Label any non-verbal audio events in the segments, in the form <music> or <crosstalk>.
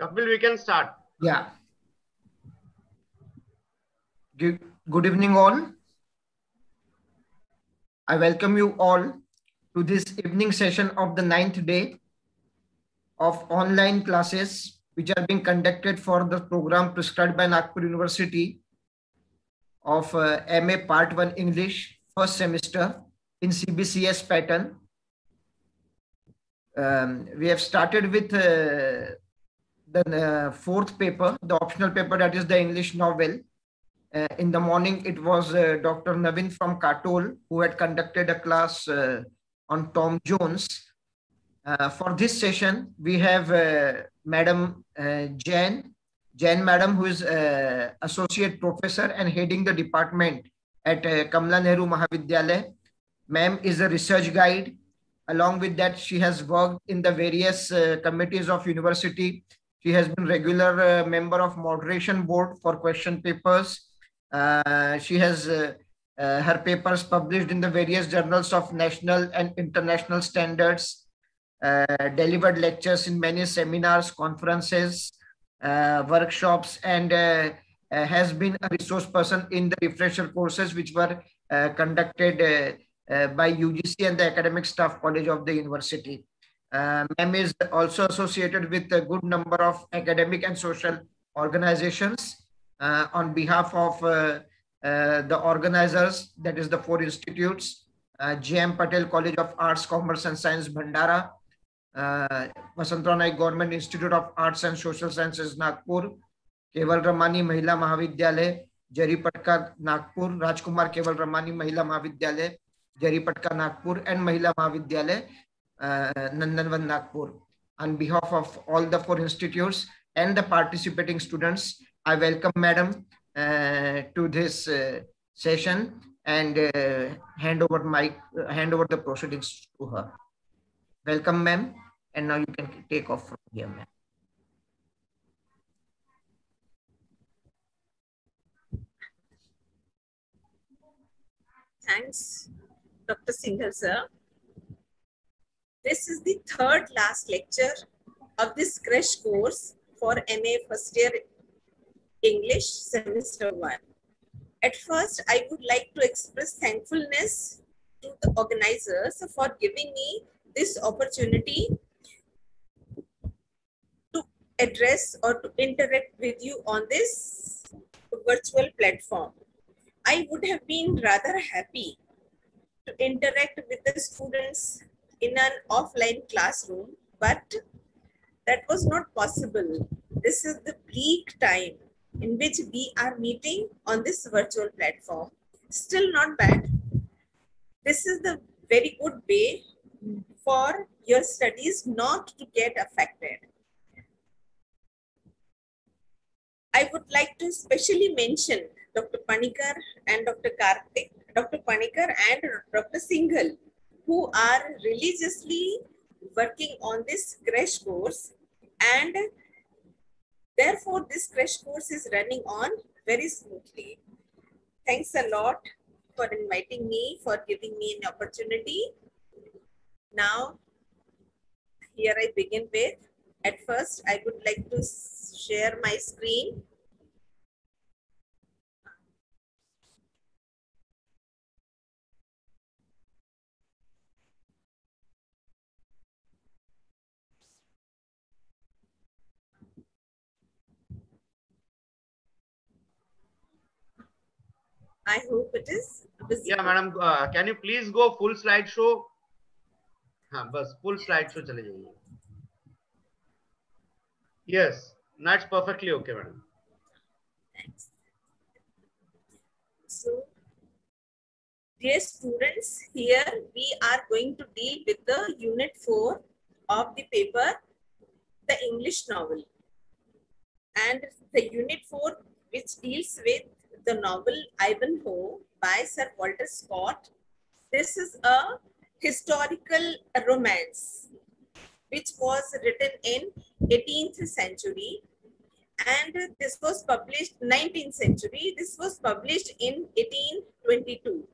Kapil, we can start. Yeah. Good, evening, all. I welcome you all to this evening session of the ninth day of online classes which are being conducted for the program prescribed by Nagpur University of uh, MA Part 1 English first semester in CBCS pattern. Um, we have started with uh, the uh, fourth paper, the optional paper that is the English novel. Uh, in the morning, it was uh, Dr. Navin from Katol who had conducted a class uh, on Tom Jones. Uh, for this session, we have uh, Madam Jain, Jain Madam, who is Associate Professor and heading the department at Kamala Nehru Mahavidyalaya. Ma'am is a research guide. Along with that, she has worked in the various committees of university she has been regular uh, member of moderation board for question papers. Uh, she has uh, uh, her papers published in the various journals of national and international standards, uh, delivered lectures in many seminars, conferences, uh, workshops, and has been a resource person in the refresher courses which were conducted by UGC and the academic staff college of the university. Uh, MEM is also associated with a good number of academic and social organizations. Uh, on behalf of uh, uh the organizers, that is the four institutes, uh, Patel College of Arts, Commerce and Science, Bhandara, uh, Vasantra Government Institute of Arts and Social Sciences, Nagpur, Keval Ramani Mahila Mahavidyalaya, Jaripatka, Nagpur, Rajkumar Keval Ramani Mahila Mahavidyalaya, Jaripatka, Nagpur, and Mahila Mahavidyalaya, uh, Nandanvan Nagpur. On behalf of all the four institutes and the participating students, I welcome Madam uh, to this uh, session and uh, hand over my uh, hand over the proceedings to her. Welcome, ma'am. And now you can take off from here, ma'am. Thanks, Dr. Singhal, sir. This is the third last lecture of this crash course for MA first year English semester one. At first, I would like to express thankfulness to the organizers for giving me this opportunity to address or to interact with you on this virtual platform. I would have been rather happy to interact with the students in an offline classroom, but that was not possible. This is the bleak time in which we are meeting on this virtual platform. Still not bad. This is the very good way for your studies not to get affected. I would like to specially mention Dr. Panikar and Dr. Karthik, Dr. Panikar and Dr. Singhal who are religiously working on this crash course and therefore this crash course is running on very smoothly. Thanks a lot for inviting me, for giving me an opportunity. Now, here I begin with, at first I would like to share my screen I hope it is visible. Yeah, madam. Uh, can you please go full slideshow? हाँ बस full slideshow चले जाइए. Yes, that's perfectly okay, madam. Thanks. So, dear students, here we are going to deal with the unit 4 of the paper, the English novel. And the unit 4 which deals with the novel Ivanhoe by Sir Walter Scott. This is a historical romance which was written in 18th century and this was published 19th century. This was published in 1822.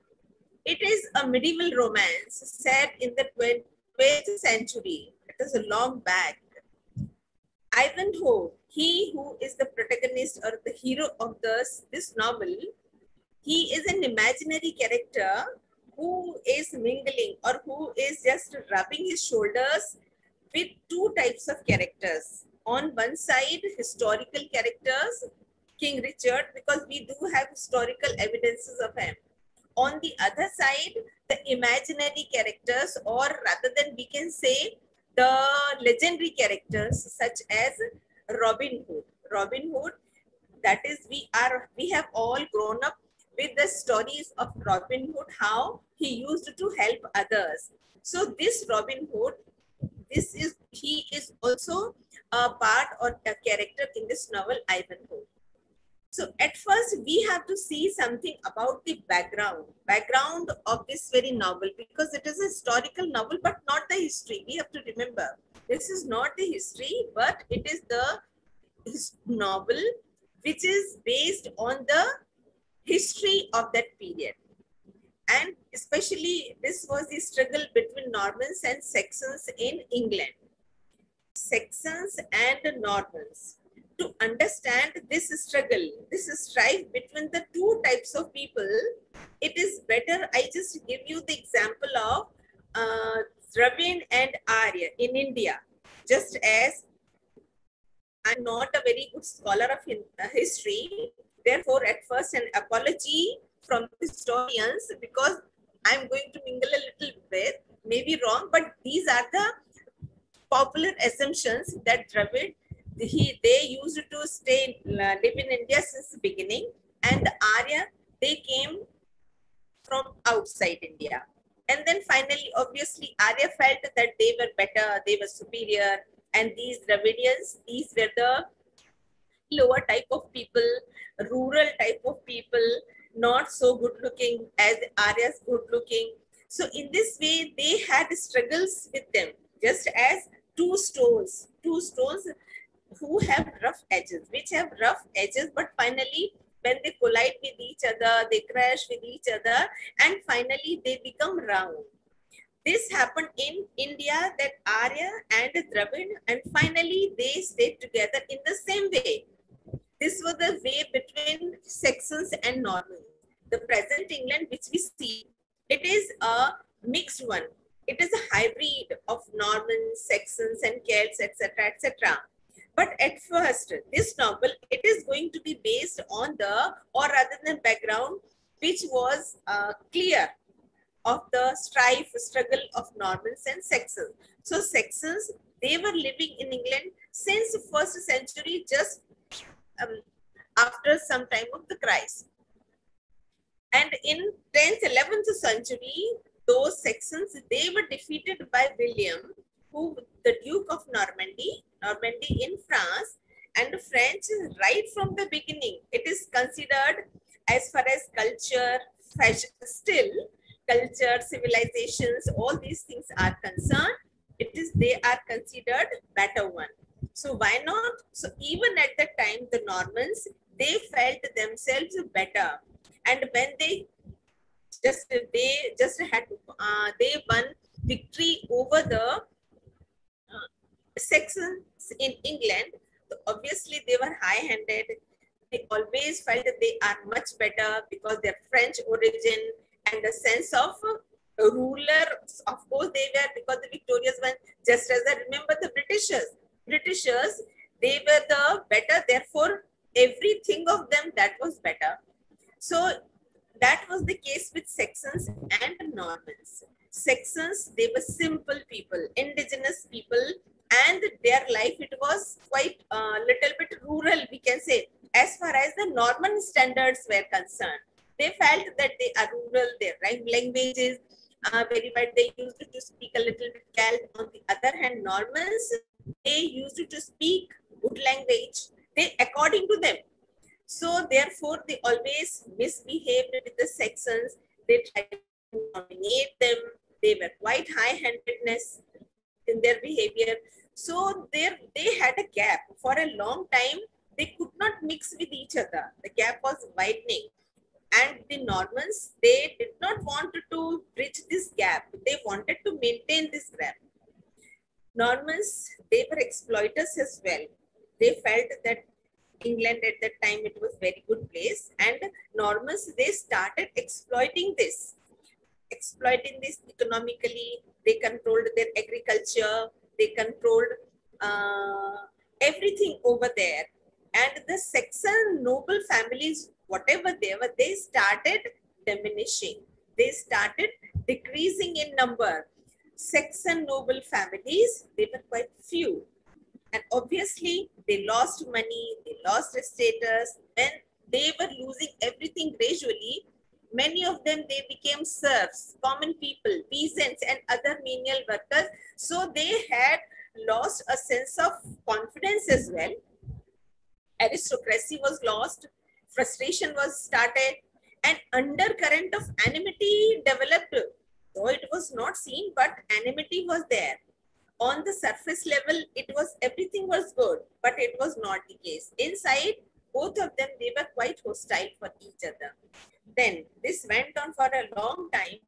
It is a medieval romance set in the 12th century. It is a long back. Ivanhoe, he who is the protagonist or the hero of this, this novel, he is an imaginary character who is mingling or who is just rubbing his shoulders with two types of characters. On one side, historical characters, King Richard, because we do have historical evidences of him. On the other side, the imaginary characters, or rather than we can say the legendary characters such as Robin Hood. Robin Hood, that is, we are we have all grown up with the stories of Robin Hood, how he used to help others. So this Robin Hood, this is he is also a part or a character in this novel Ivanhoe. So at first we have to see something about the background, background of this very novel because it is a historical novel, but not the history. We have to remember this is not the history, but it is the novel which is based on the history of that period. And especially this was the struggle between Normans and Saxons in England. Saxons and Normans. To understand this struggle, this strife between the two types of people, it is better I just give you the example of uh, Dravid and Arya in India. Just as I'm not a very good scholar of uh, history, Therefore, at first, an apology from historians because I'm going to mingle a little bit, maybe wrong, but these are the popular assumptions that Dravid, he, they used to stay, uh, live in India since the beginning, and the Arya, they came from outside India. And then finally, obviously, Arya felt that they were better, they were superior, and these Dravidians, these were the lower type of people, rural type of people, not so good looking as Arya's good looking. So in this way, they had struggles with them, just as two stones, two stones who have rough edges, which have rough edges, but finally when they collide with each other, they crash with each other, and finally they become round. This happened in India that Arya and Dravid, and finally they stayed together in the same way. This was the way between Saxons and Normans. The present England which we see, it is a mixed one. It is a hybrid of Normans, Saxons and Celts, etc., etc. But at first, this novel, it is going to be based on the, or rather than background, which was uh, clear of the strife, struggle of Normans and Saxons. So Saxons, they were living in England since the first century, just um, after some time of the Christ. And in 10th, 11th century, those Saxons, they were defeated by William, who the Duke of Normandy, Normandy in France, and French right from the beginning. It is considered as far as culture, fashion, still culture, civilizations, all these things are concerned. It is they are considered better one. So why not? So even at the time, the Normans, they felt themselves better. And when they just, they just had, uh, they won victory over the Saxons in England. Obviously, they were high-handed. They always felt that they are much better because their French origin and the sense of ruler, of course, they were because the victorious one, just as I remember the Britishers Britishers, they were the better, therefore, everything of them that was better. So that was the case with Saxons and Normans. Saxons, they were simple people, indigenous people, and their life, it was quite a uh, little bit rural, we can say, as far as the Norman standards were concerned. They felt that they are rural, their languages uh, very bad. They used to speak a little bit Celt. On the other hand, Normans, they used to speak good language, they according to them. So therefore, they always misbehaved with the Saxons. They tried to dominate them. They were quite high-handedness in their behavior. So there, they had a gap. For a long time, they could not mix with each other. The gap was widening. And the Normans, they did not want to bridge this gap. They wanted to maintain this gap. Normans, they were exploiters as well. they felt that England at that time it was very good place and Normans they started exploiting this exploiting this economically they controlled their agriculture they controlled uh, everything over there. And the Saxon noble families whatever they were they started diminishing. They started decreasing in number. Saxon noble families they were quite few. And obviously, they lost money, they lost status. When they were losing everything gradually, many of them, they became serfs, common people, peasants and other menial workers. So they had lost a sense of confidence as well. Aristocracy was lost, frustration was started, and undercurrent of enmity developed. Though it was not seen, but enmity was there on the surface level, it was everything was good, but it was not the case. Inside, both of them, they were quite hostile for each other. Then this went on for a long time.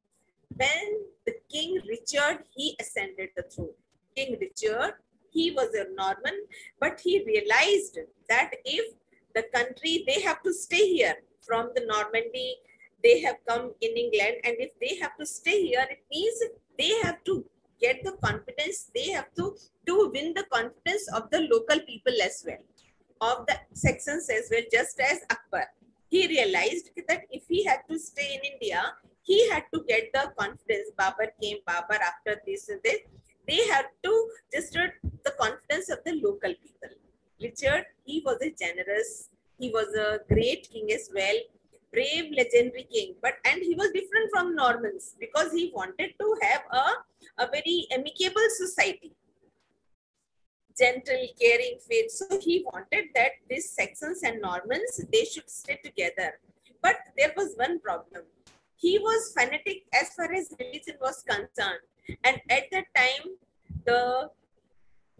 When the King Richard, he ascended the throne. King Richard, he was a Norman, but he realized that if the country, they have to stay here from the Normandy, they have come in England, and if they have to stay here, it means they have to get the confidence, they have to, to win the confidence of the local people as well, of the Saxons as well, just as Akbar. He realized that if he had to stay in India, he had to get the confidence. Babur came, Babur after this and this. They had to just uh, the confidence of the local people. Richard, he was a generous, he was a great king as well brave legendary king but and he was different from normans because he wanted to have a, a very amicable society gentle caring faith. So he wanted that these saxons and normans they should stay together. But there was one problem. He was fanatic as far as religion was concerned. And at that time the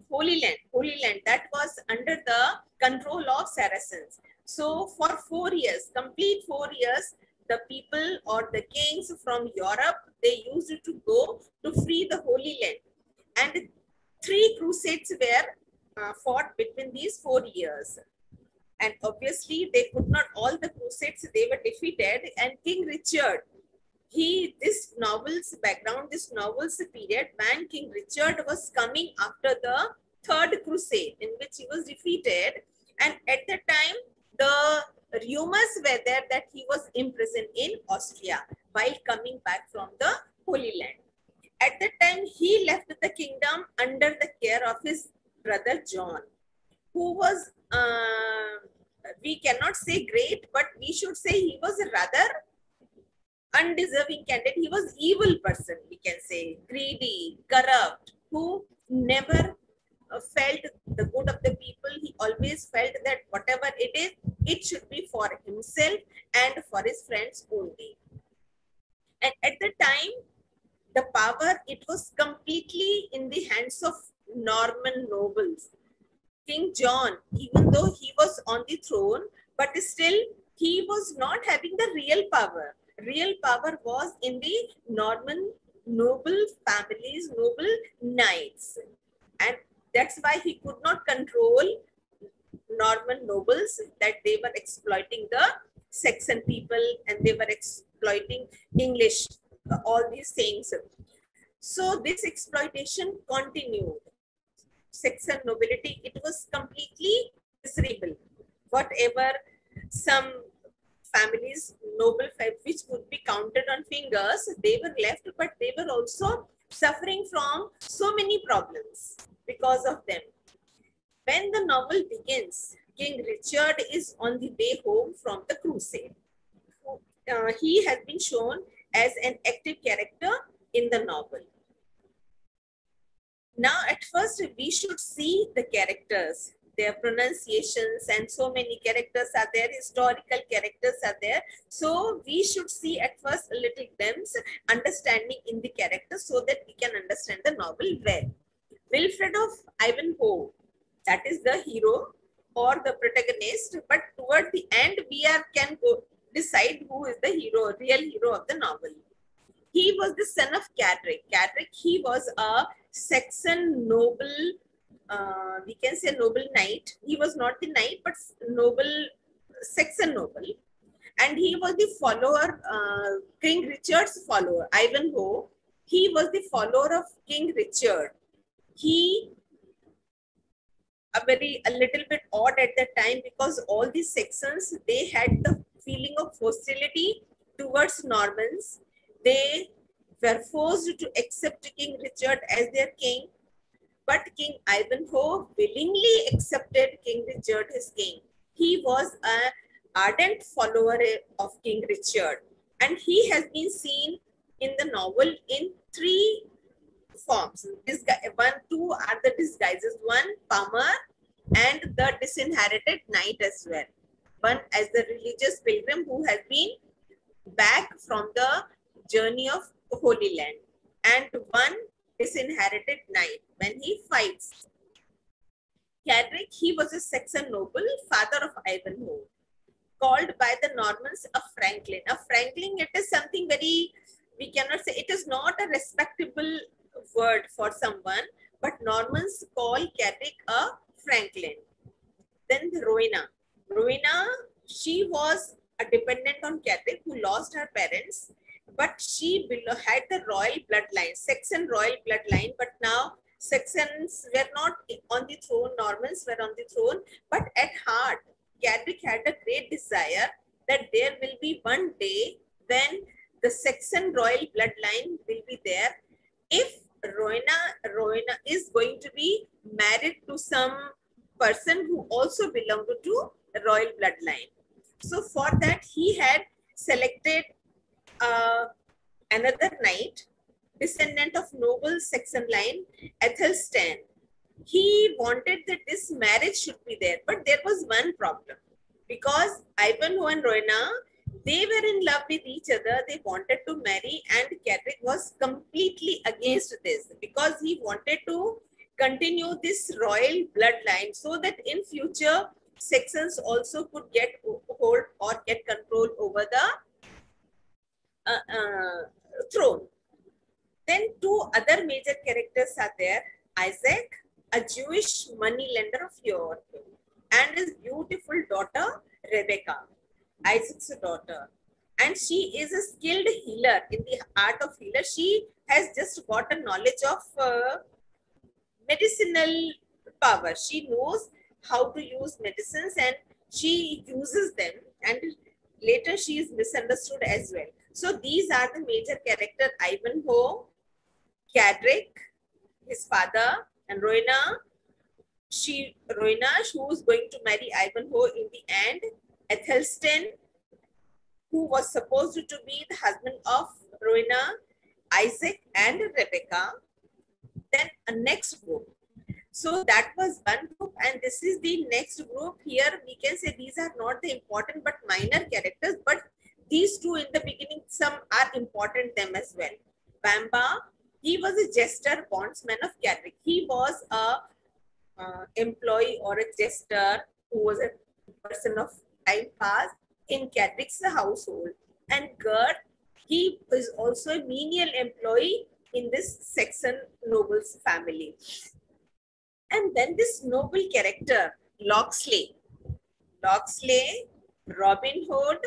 holy land holy land that was under the control of saracens. So for four years, complete four years, the people or the kings from Europe, they used to go to free the Holy Land. And three crusades were uh, fought between these four years. And obviously they could not, all the crusades, they were defeated and King Richard, he, this novel's background, this novel's period when King Richard was coming after the third crusade in which he was defeated. And at that time, the rumors were there that he was imprisoned in Austria while coming back from the Holy Land. At that time, he left the kingdom under the care of his brother John, who was, uh, we cannot say great, but we should say he was a rather undeserving candidate. He was evil person, we can say, greedy, corrupt, who never uh, felt the good of the people. He always felt that whatever it is, it should be for himself and for his friends only. And at the time, the power, it was completely in the hands of Norman nobles. King John, even though he was on the throne, but still he was not having the real power. Real power was in the Norman noble families, noble knights. And that's why he could not control Norman nobles that they were exploiting the Saxon people and they were exploiting English, all these things. So this exploitation continued. Saxon nobility, it was completely miserable. Whatever some families, noble which would be counted on fingers, they were left, but they were also suffering from so many problems because of them. When the novel begins, King Richard is on the way home from the crusade. Uh, he has been shown as an active character in the novel. Now, at first, we should see the characters, their pronunciations, and so many characters are there, historical characters are there. So, we should see at first a little glimpse, understanding in the characters so that we can understand the novel well. Wilfred of Ivanhoe, that is the hero or the protagonist, but toward the end, we are can go decide who is the hero, real hero of the novel. He was the son of Cadric. Cadric, he was a Saxon noble uh, we can say noble knight. He was not the knight, but noble Saxon noble, and he was the follower, uh, King Richard's follower, Ivanhoe. He was the follower of King Richard. He a very a little bit odd at that time because all the Saxons they had the feeling of hostility towards Normans. They were forced to accept King Richard as their king, but King Ivanhoe willingly accepted King Richard as king. He was an ardent follower of King Richard, and he has been seen in the novel in three forms. Disgu- one, two are the disguises. One, Palmer, and the disinherited knight as well. One as the religious pilgrim who has been back from the journey of Holy Land, and one disinherited knight when he fights. Cadric, he was a Saxon noble, father of Ivanhoe, called by the Normans a Franklin. A Franklin, it is something very, we cannot say, it is not a respectable word for someone, but Normans call Cadric a Franklin. Then the Rowena. Rowena, she was a dependent on Cadric who lost her parents, but she had the royal bloodline, Saxon royal bloodline, but now Saxons were not on the throne, Normans were on the throne, but at heart, Cadric had a great desire that there will be one day when the Saxon royal bloodline will be there. If Rowena, Rowena is going to be married to some person who also belonged to royal bloodline. So for that, he had selected uh, another knight, descendant of noble Saxon line, Athelstane. He wanted that this marriage should be there, but there was one problem. Because Ivanhoe and Rowena, they were in love with each other. They wanted to marry and Cadric was completely against this because he wanted to continue this royal bloodline so that in future Saxons also could get hold or get control over the uh, uh, throne. Then two other major characters are there. Isaac, a Jewish moneylender of York, and his beautiful daughter, Rebecca, Isaac's daughter. And she is a skilled healer in the art of healer. She has just got a knowledge of uh, medicinal power. She knows how to use medicines and she uses them and later she is misunderstood as well. So these are the major character Ivanhoe, Cadric, his father and Rowena. She, Rowena, who is going to marry Ivanhoe in the end, Athelstane, who was supposed to be the husband of Rowena, Isaac and Rebecca. Then a next group. So that was one group and this is the next group. Here we can say these are not the important but minor characters, but these two in the beginning, some are important them as well. Wamba, he was a jester bondsman of Cadric. He was a uh, employee or a jester who was a person of time past in Cadric's household. And Gert, he is also a menial employee in this Saxon noble's family. And then this noble character, Locksley. Locksley, Robin Hood,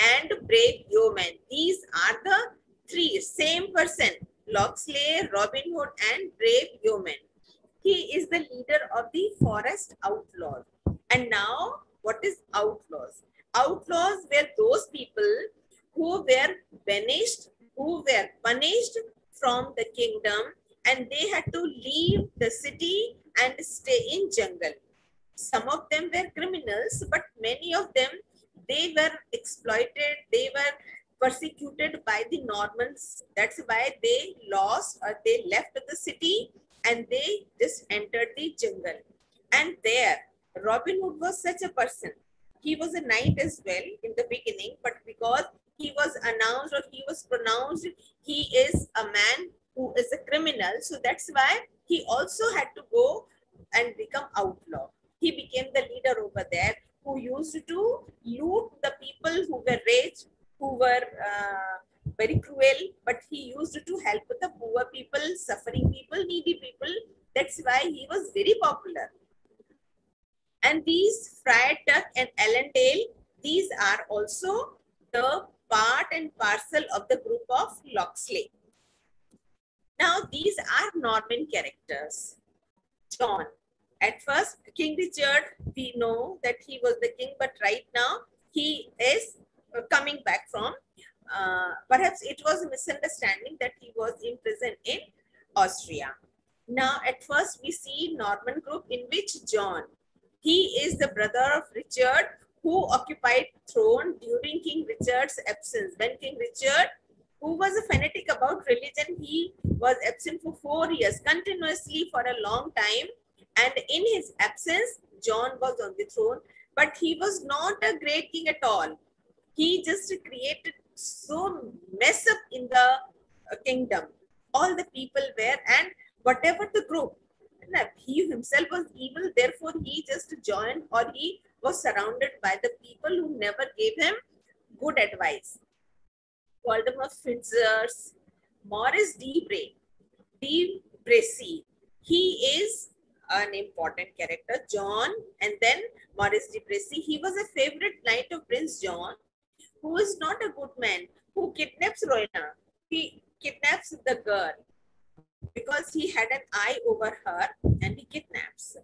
and Brave Yeoman. These are the three, same person. Locksley, Robin Hood, and Brave Yeoman. He is the leader of the forest outlaws. And now, what is outlaws? Outlaws were those people who were banished, who were punished from the kingdom and they had to leave the city and stay in jungle. Some of them were criminals, but many of them, they were exploited, they were persecuted by the Normans. That's why they lost or they left the city and they just entered the jungle. And there, Robin Hood was such a person. He was a knight as well in the beginning, but because he was announced or he was pronounced, he is a man who is a criminal. So that's why he also had to go and become outlaw. He became the leader over there who used to loot the people who were rich, who were uh, very cruel, but he used to help the poor people, suffering people, needy people. That's why he was very popular. And these Friar Tuck and Allendale, these are also the part and parcel of the group of Locksley. Now, these are Norman characters. John. At first, King Richard, we know that he was the king, but right now he is uh, coming back from, uh, perhaps it was a misunderstanding that he was imprisoned in Austria. Now, at first, we see Norman group in which John, he is the brother of Richard who occupied throne during King Richard's absence. When King Richard, who was a fanatic about religion, he was absent for four years, continuously for a long time. And in his absence, John was on the throne, but he was not a great king at all. He just created so mess up in the uh, kingdom. All the people were, and whatever the group, he himself was evil, therefore he just joined or he was surrounded by the people who never gave him good advice. Waldemar Fitzgerald, Maurice de Bray, de Bracy, he is an important character, John, and then Maurice de Bracy. He was a favorite knight of Prince John, who is not a good man, who kidnaps Rowena. He kidnaps the girl because he had an eye over her and he kidnaps.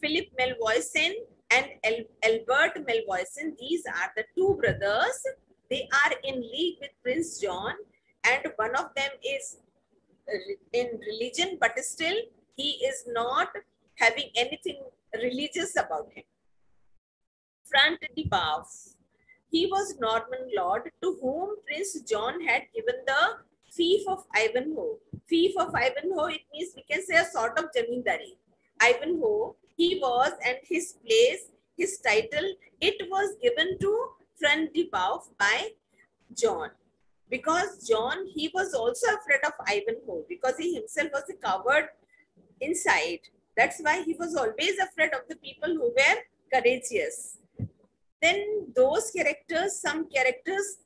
Philip Malvoisin and El Albert Malvoisin, these are the two brothers. They are in league with Prince John and one of them is uh, in religion, but still he is not having anything religious about him. Front de Boeuf, he was Norman lord to whom Prince John had given the fief of Ivanhoe. Fief of Ivanhoe, it means we can say a sort of jamindari. Ivanhoe, he was and his place, his title, it was given to Front Boeuf by John. Because John, he was also afraid of Ivanhoe because he himself was a coward inside. That's why he was always afraid of the people who were courageous. Then those characters, some characters,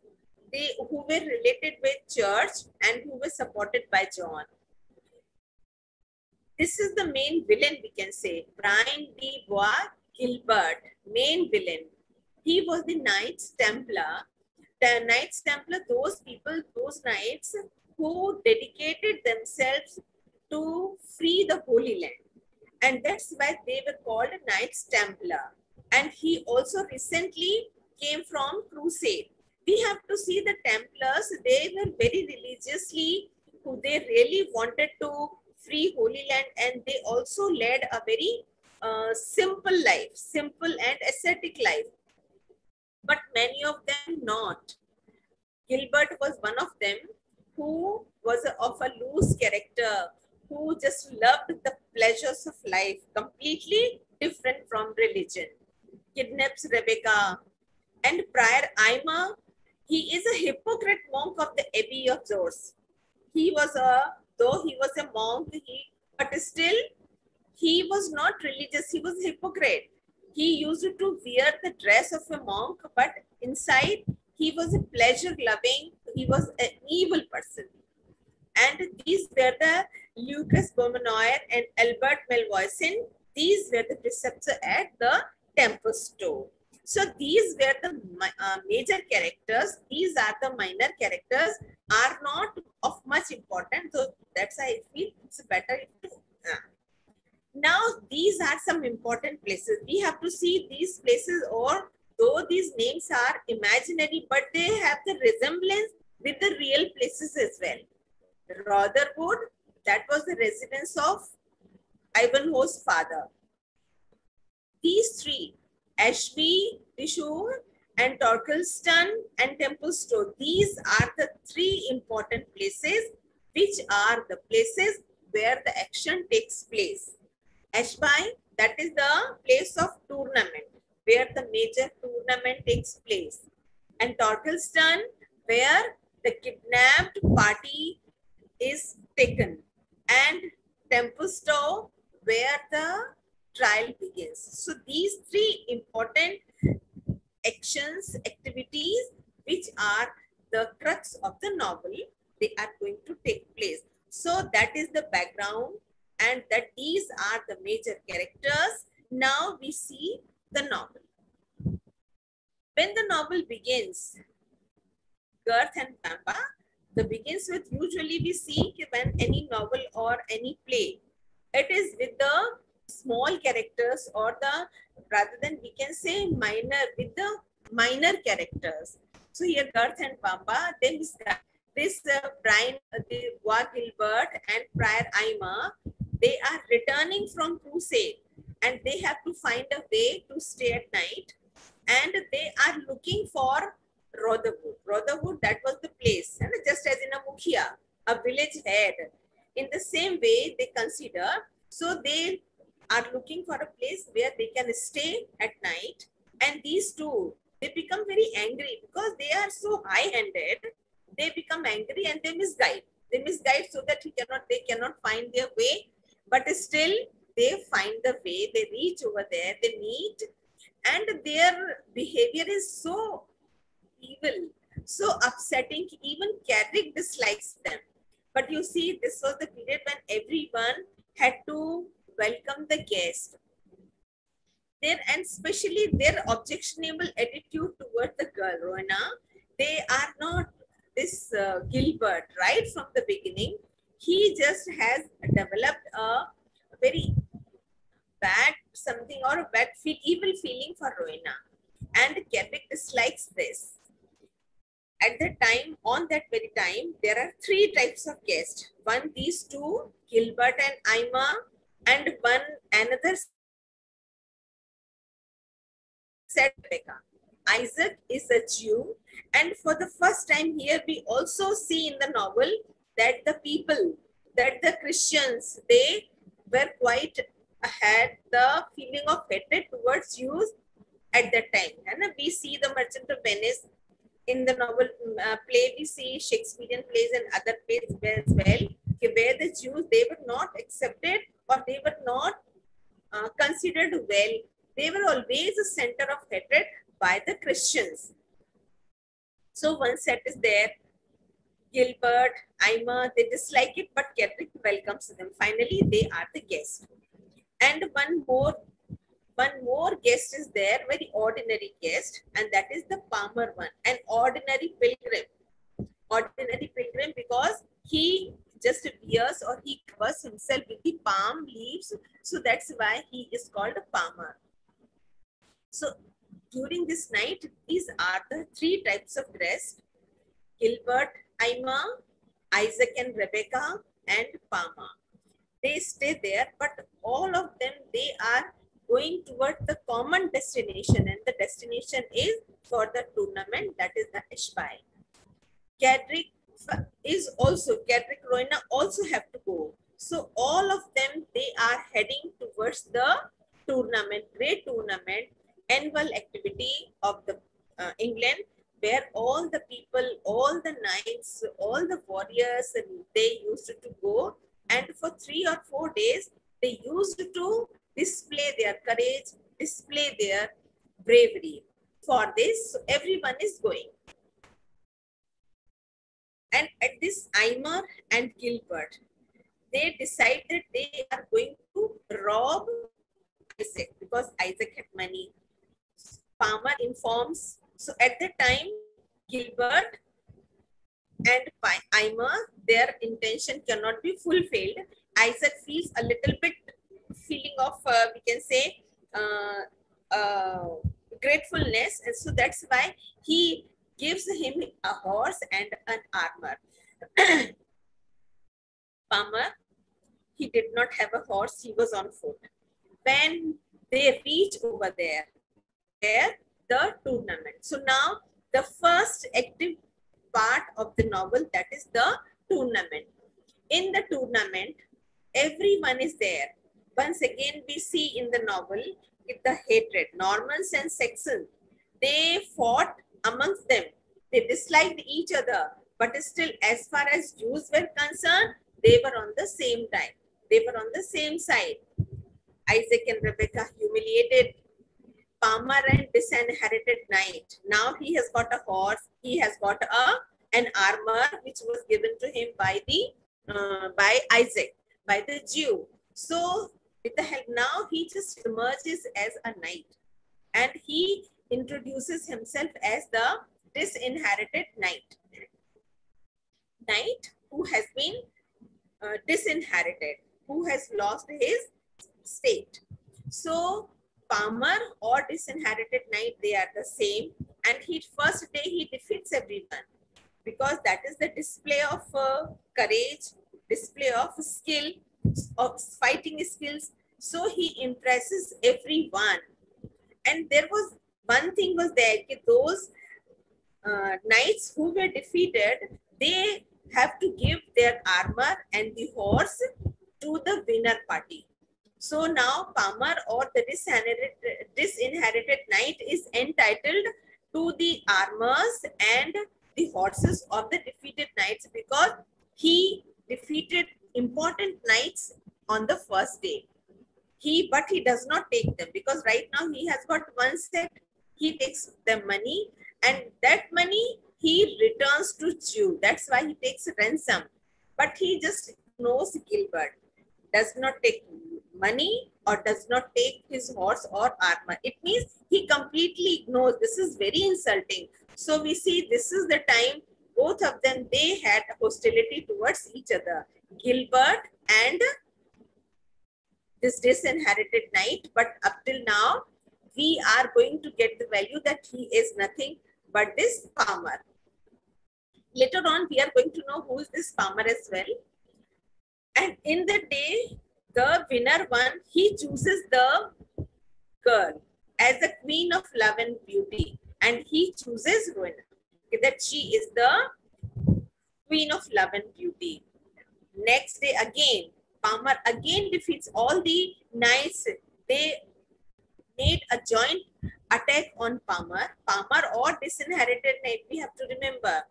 they who were related with church and who were supported by John. This is the main villain, we can say. Brian de Bois Gilbert, main villain. He was the Knights Templar. The Knights Templar, those people, those knights who dedicated themselves to free the Holy Land. And that's why they were called Knights Templar. And he also recently came from Crusade. We have to see the Templars, they were very religiously, who they really wanted to free Holy Land and they also led a very uh, simple life, simple and ascetic life. But many of them not. Gilbert was one of them who was of a loose character, who just loved the pleasures of life, completely different from religion. Kidnaps Rebecca and Prior Aymer. He is a hypocrite monk of the Abbey of Tours. He was a, though he was a monk, he, but still he was not religious. He was a hypocrite. He used to wear the dress of a monk, but inside he was a pleasure loving, he was an evil person. And these were the Lucas Beaumanoir and Albert Malvoisin. These were the preceptors at the Templestowe. So these were the uh, major characters. These are the minor characters are not of much importance. So that's why I feel it's better to uh. Now these are some important places. We have to see these places or though these names are imaginary, but they have the resemblance with the real places as well. Rotherwood, that was the residence of Ivanhoe's father. These three, Ashby, Dishore, and Torquilstone and Templestowe, these are the three important places which are the places where the action takes place. Ashby, that is the place of tournament, where the major tournament takes place. And Torquilstone, where the kidnapped party is taken. And Templestowe, where the trial begins. So these three important actions, activities, which are the crux of the novel, they are going to take place. So that is the background and that these are the major characters. Now we see the novel. When the novel begins, Gurth and Pampa, the begins with usually we see when any novel or any play, it is with the small characters or the rather than we can say minor with the minor characters. So here Gurth and Pampa, then this, this uh, Brian, uh, Gilbert and Prior Aymer, they are returning from crusade and they have to find a way to stay at night and they are looking for Rotherwood. Rotherwood, that was the place, and just as in a Mukhia, a village head. In the same way, they consider, so they are looking for a place where they can stay at night. And these two, they become very angry because they are so high-handed. They become angry and they misguide. They misguide so that he cannot, they cannot find their way. But still, they find the way. They reach over there. They meet, and their behavior is so evil, so upsetting. Even Cadric dislikes them. But you see, this was the period when everyone had to welcome the guest. Their, and especially their objectionable attitude toward the girl, Rowena, they are not this uh, Gilbert, right from the beginning. He just has developed a very bad something or a bad feel, evil feeling for Rowena. And Quebec dislikes this at that time, on that very time, there are three types of guests. One, these two, Gilbert and Ima, and one another said Rebecca. Isaac is a Jew, and for the first time here, we also see in the novel that the people, that the Christians, they were quite had the feeling of hatred towards Jews at that time. And we see the Merchant of Venice in the novel uh, play, we see Shakespearean plays and other plays as well, where the Jews, they were not accepted or they were not uh, considered well. They were always a center of hatred by the Christians. So one set is there. Gilbert, Ima, they dislike it, but Kendrick welcomes them. Finally, they are the guests. And one more one more guest is there, very ordinary guest, and that is the palmer one, an ordinary pilgrim. Ordinary pilgrim because he just wears or he covers himself with the palm leaves. So that's why he is called a palmer. So during this night, these are the three types of dress. Gilbert, Ima, Isaac and Rebecca, and Palmer. They stay there, but all of them, they are going toward the common destination and the destination is for the tournament that is the Ashby. Cadric is also, Cadric Rowena also have to go. So all of them, they are heading towards the tournament, great tournament, annual activity of the uh, England where all the people, all the knights, all the warriors, they used to go. And for three or four days, they used to display their courage, display their bravery. For this, everyone is going. And at this, Aymer and Gilbert, they decide that they are going to rob Isaac because Isaac had money. Palmer informs. So at the time, Gilbert and Aymer, their intention cannot be fulfilled. Isaac feels a little bit feeling of, uh, we can say, uh, uh, gratefulness. And so that's why he gives him a horse and an armor. <clears throat> Palmer, he did not have a horse, he was on foot. When they reach over there, there the tournament. So now the first active part of the novel, that is the tournament. In the tournament, everyone is there once again we see in the novel the hatred. Normans and Saxons, they fought amongst them. They disliked each other. But still, as far as Jews were concerned, they were on the same time. They were on the same side. Isaac and Rebecca humiliated Palmer and disinherited knight. Now he has got a horse. He has got a an armor which was given to him by the uh, by Isaac, by the Jew. So with the help now, he just emerges as a knight and he introduces himself as the disinherited knight. Knight who has been uh, disinherited, who has lost his state. So palmer or disinherited knight, they are the same. And he first day he defeats everyone because that is the display of uh, courage, display of skill, of fighting skills. So he impresses everyone. And there was one thing was there, those uh, knights who were defeated, they have to give their armor and the horse to the winner party. So now Palmer or the disinherited, disinherited knight is entitled to the armors and the horses of the defeated knights because he defeated important knights on the first day. He, but he does not take them because right now he has got one set. He takes the money and that money he returns to Jew. That's why he takes ransom. But he just knows Gilbert, does not take money or does not take his horse or armor. It means he completely ignores. This is very insulting. So we see this is the time both of them, they had hostility towards each other. Gilbert and this disinherited knight. But up till now, we are going to get the value that he is nothing but this Palmer. Later on, we are going to know who is this Palmer as well. And in the day, the winner one, he chooses the girl as the queen of love and beauty. And he chooses Rowena, that she is the queen of love and beauty. Next day again, Palmer again defeats all the knights. They made a joint attack on Palmer. Palmer or disinherited knight, we have to remember.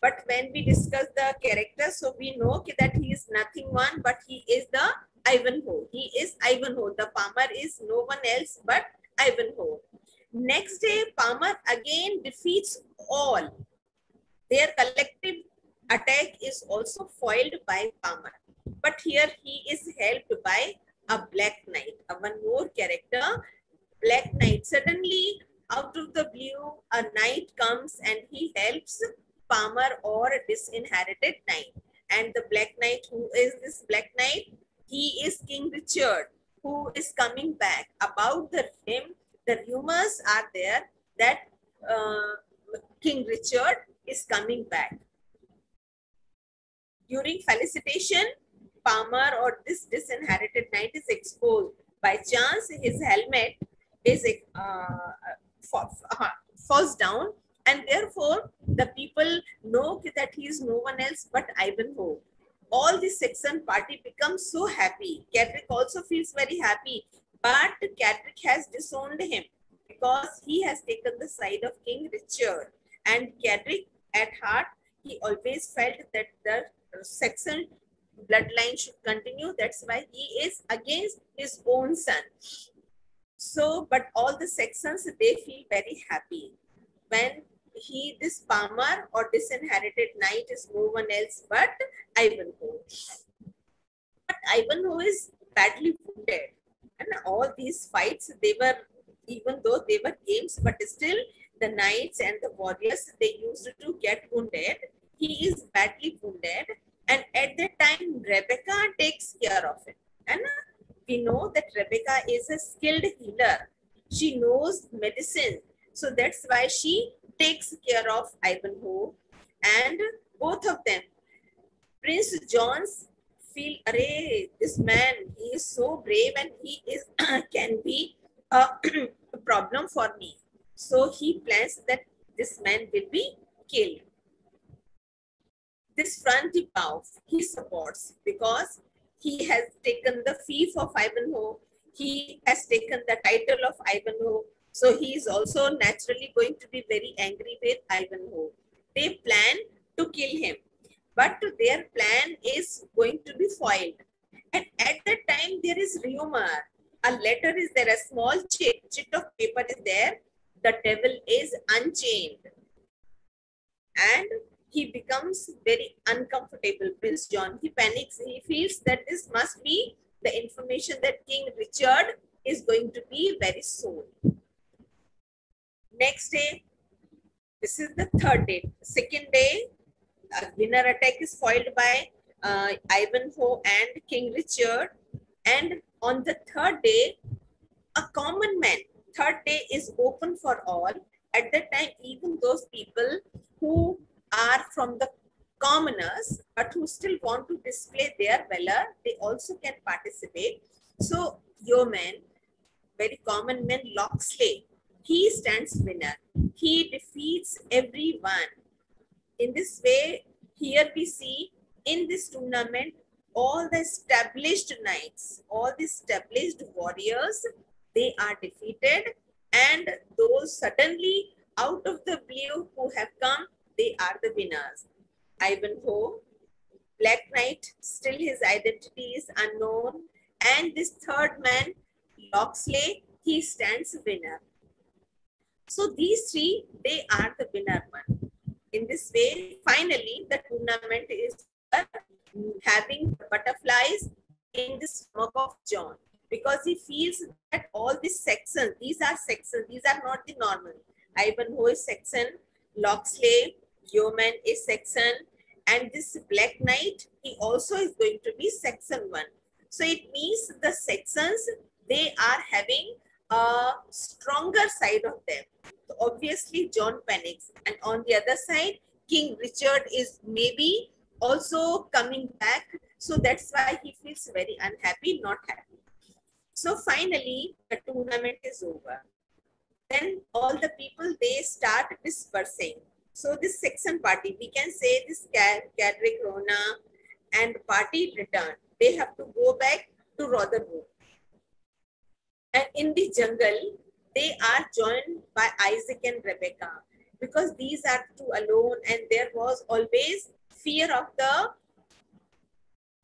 But when we discuss the character, so we know that he is nothing one, but he is the Ivanhoe. He is Ivanhoe. The Palmer is no one else but Ivanhoe. Next day, Palmer again defeats all. Their collective attack is also foiled by Palmer. But here he is helped by a Black Knight, a one more character, Black Knight. Suddenly, out of the blue, a knight comes and he helps Palmer or disinherited knight. And the Black Knight, who is this Black Knight? He is King Richard, who is coming back. About the him, the rumors are there that uh, King Richard is coming back. During felicitation, Palmer or this disinherited knight is exposed. By chance, his helmet is uh, uh, falls down and therefore the people know that he is no one else but Ivanhoe. All the Saxon party becomes so happy. Cedric also feels very happy, but Cedric has disowned him because he has taken the side of King Richard. And Cedric at heart, he always felt that the Saxon bloodline should continue. That's why he is against his own son. So, but all the Saxons, they feel very happy when he, this Palmer or disinherited knight is no one else but Ivanhoe. But Ivanhoe is badly wounded. And all these fights, they were, even though they were games, but still the knights and the warriors, they used to get wounded. He is badly wounded. And at that time, Rebecca takes care of him. And we know that Rebecca is a skilled healer. She knows medicine. So that's why she takes care of Ivanhoe. And both of them, Prince John's feel, array, this man, he is so brave and he is <clears throat> can be a <clears throat> problem for me. So he plans that this man will be killed. This de he supports because he has taken the fief of Ivanhoe. He has taken the title of Ivanhoe. So he is also naturally going to be very angry with Ivanhoe. They plan to kill him, but their plan is going to be foiled. And at that time, there is rumor. A letter is there, a small chit of paper is there. The devil is unchained. And he becomes very uncomfortable, Prince John. He panics. He feels that this must be the information that King Richard is going to be very soon. Next day, this is the third day. Second day, a winner attack is foiled by uh, Ivanhoe and King Richard. And on the third day, a common man, third day is open for all. At that time, even those people who are from the commoners, but who still want to display their valor, they also can participate. So, yeoman, very common man, Locksley, he stands winner. He defeats everyone. In this way, here we see in this tournament, all the established knights, all the established warriors, they are defeated. And those suddenly out of the blue who have come, they are the winners. Ivanhoe, Black Knight, still his identity is unknown. And this third man, Locksley, he stands winner. So these three, they are the winner one. In this way, finally, the tournament is having butterflies in the stomach of John because he feels that all these Saxons, these are Saxons, these are not the normal. Ivanhoe is Saxon, Locksley, Yeoman is Saxon, and this Black Knight, he also is going to be Saxon one. So it means the Saxons, they are having a stronger side of them. So obviously, John panics. And on the other side, King Richard is maybe also coming back. So that's why he feels very unhappy, not happy. So finally, the tournament is over. Then all the people, they start dispersing. So this Saxon party, we can say this Cadric, Rowena and party return. They have to go back to Rotherwood. And in the jungle, they are joined by Isaac and Rebecca because these are two alone and there was always fear of the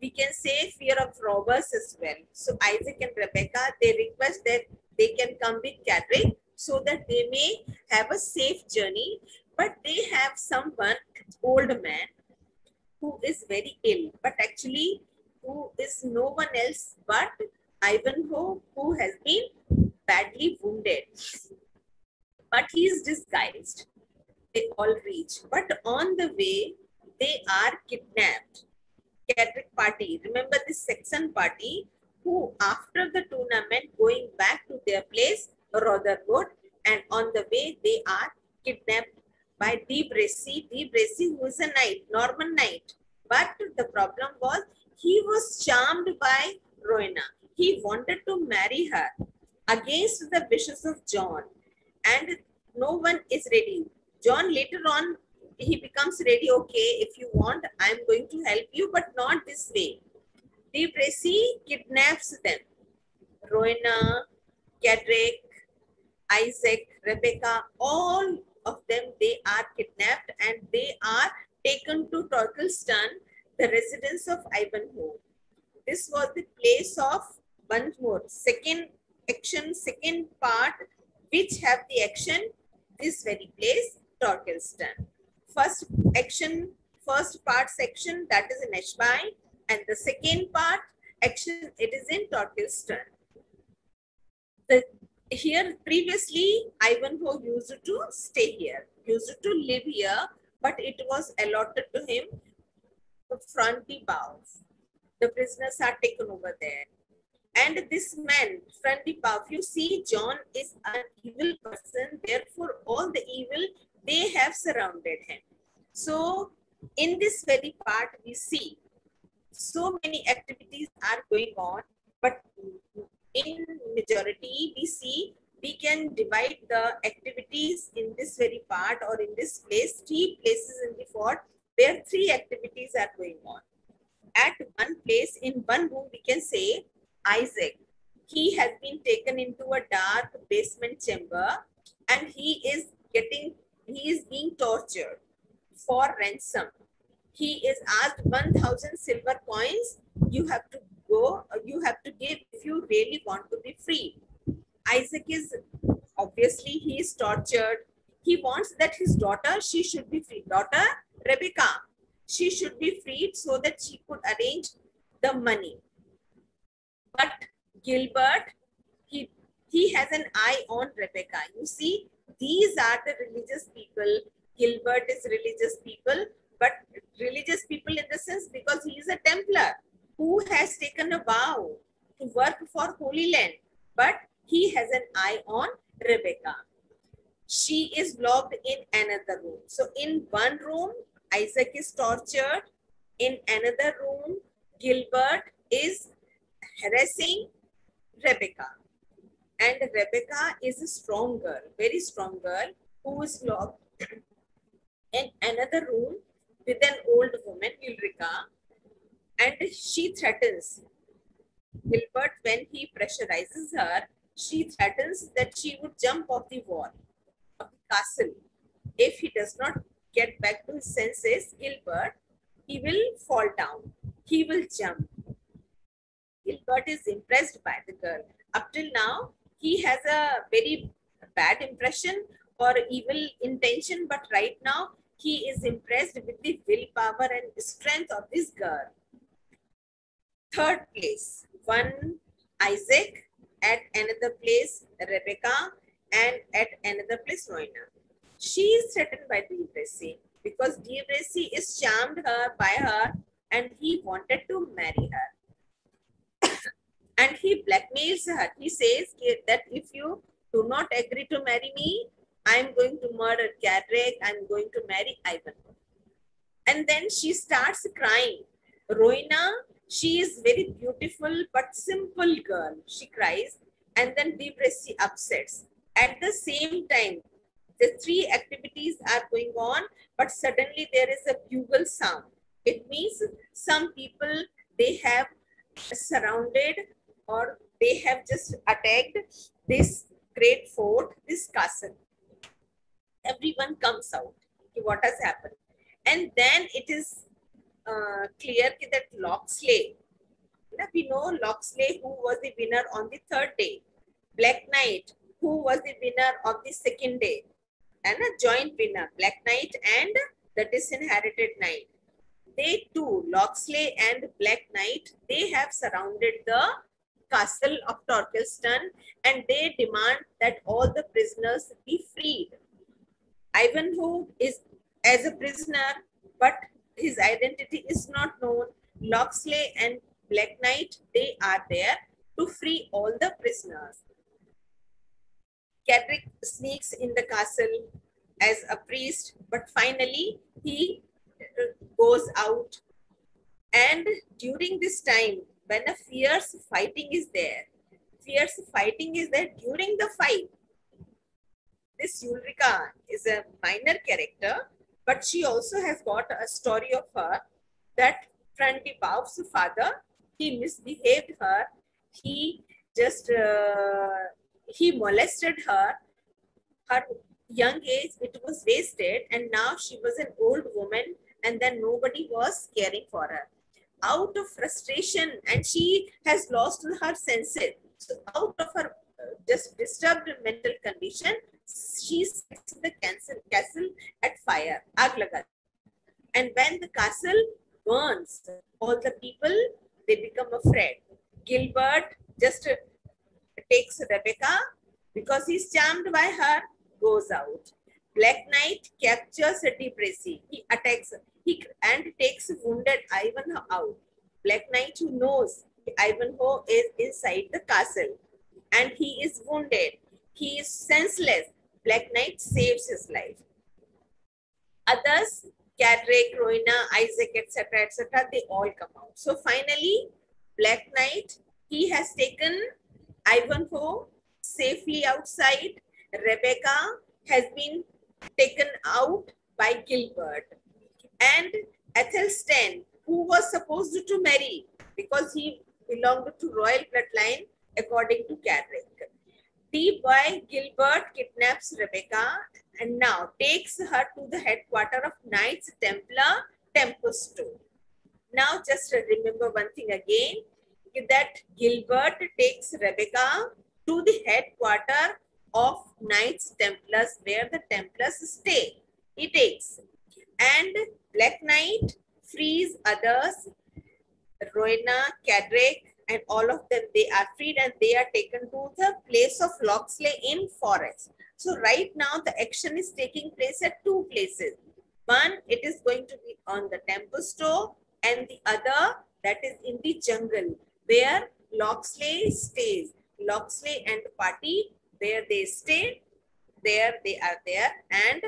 we can say fear of robbers as well. So Isaac and Rebecca, they request that they can come with Cadric so that they may have a safe journey. But they have someone, old man, who is very ill, but actually who is no one else but Ivanhoe, who has been badly wounded. But he is disguised. They all reach. But on the way, they are kidnapped. Cadric party. Remember this Saxon party who after the tournament going back to their place, Rotherwood, and on the way they are kidnapped by De Bracy. De Bracy who is a knight, Norman knight. But the problem was he was charmed by Rowena he wanted to marry her against the wishes of John. And no one is ready. John later on, he becomes ready. Okay, if you want, I'm going to help you, but not this way. De Bracy kidnaps them. Rowena, Cadric, Isaac, Rebecca, all of them, they are kidnapped and they are taken to Torquilstone, the residence of Ivanhoe. This was the place of once more second action second part which have the action this very place Torquilstone. First action first part section that is in Ashby and the second part action it is in Torquilstone. The here previously Ivanhoe used to stay here, used to live here, but it was allotted to him Front-de-Boeuf. The prisoners are taken over there. And this man, friendly Puff, you see, John is an evil person. Therefore, all the evil they have surrounded him. So, in this very part, we see so many activities are going on, but in majority, we see we can divide the activities in this very part or in this place, three places in the fort where three activities are going on. At one place, in one room, we can say Isaac. He has been taken into a dark basement chamber and he is getting, he is being tortured for ransom. He is asked 1000 silver coins. You have to go, you have to give if you really want to be free. Isaac is obviously he is tortured. He wants that his daughter, she should be free. Daughter, Rebecca, she should be freed so that she could arrange the money. But Gilbert, he, he has an eye on Rebecca. You see, these are the religious people. Gilbert is religious people, but religious people in the sense because he is a Templar who has taken a vow to work for Holy Land, but he has an eye on Rebecca. She is locked in another room. So in one room, Isaac is tortured. In another room, Gilbert is harassing Rebecca. And Rebecca is a strong girl, very strong girl, who is locked in another room with an old woman, Ulrica. And she threatens Gilbert when he pressurizes her. She threatens that she would jump off the wall of the castle. If he does not get back to his senses, Gilbert, he will fall down. He will jump. Gilbert is impressed by the girl. Up till now, he has a very bad impression or evil intention, but right now he is impressed with the willpower and strength of this girl. Third place, one Isaac, at another place Rebecca, and at another place Rowena. She is threatened by De Bracy because De Bracy is charmed her by her and he wanted to marry her. And he blackmails her. He says that if you do not agree to marry me, I'm going to murder Cadric, I'm going to marry Ivanhoe. And then she starts crying. Rowena, she is very beautiful but simple girl. She cries and then De Bracy upsets. At the same time, the three activities are going on, but suddenly there is a bugle sound. It means some people, they have surrounded or they have just attacked this great fort, this castle. Everyone comes out. What has happened? And then it is uh, clear that Locksley, we know Locksley who was the winner on the third day. Black Knight, who was the winner of the second day. And a joint winner, Black Knight and the Disinherited Knight. They too, Locksley and Black Knight, they have surrounded the castle of Torquilstone and they demand that all the prisoners be freed. Ivanhoe is as a prisoner, but his identity is not known. Locksley and Black Knight, they are there to free all the prisoners. Cadric sneaks in the castle as a priest, but finally he uh, goes out. And during this time, when a fierce fighting is there, fierce fighting is there during the fight. This Ulrica is a minor character, but she also has got a story of her that Front-de-Boeuf's father, he misbehaved her. He just, uh, he molested her. Her young age, it was wasted. And now she was an old woman and then nobody was caring for her. Out of frustration and she has lost her senses. So out of her uh, just disturbed mental condition, she sets the castle, castle at fire, Aglagat. And when the castle burns, all the people, they become afraid. Gilbert just uh, takes Rebecca because he's charmed by her, goes out. Black Knight captures De Bracy. He attacks he, and takes wounded Ivanhoe out. Black Knight who knows Ivanhoe is inside the castle and he is wounded. He is senseless. Black Knight saves his life. Others, Cadric, Rowena, Isaac, etc., etc., they all come out. So finally, Black Knight, he has taken Ivanhoe safely outside. Rebecca has been taken out by Gilbert. And Athelstane, who was supposed to marry because he belonged to royal bloodline according to Cadric. D. Boy Gilbert kidnaps Rebecca and now takes her to the headquarters of Knights Templar Templestowe. Now just remember one thing again, that Gilbert takes Rebecca to the headquarters of Knights Templars where the Templars stay. He takes. And Black Knight frees others, Rowena, Cadric, and all of them, they are freed and they are taken to the place of Locksley in forest. So right now the action is taking place at two places. One, it is going to be on the Templestowe and the other that is in the jungle where Locksley stays. Locksley and the party where they stay, there they are there and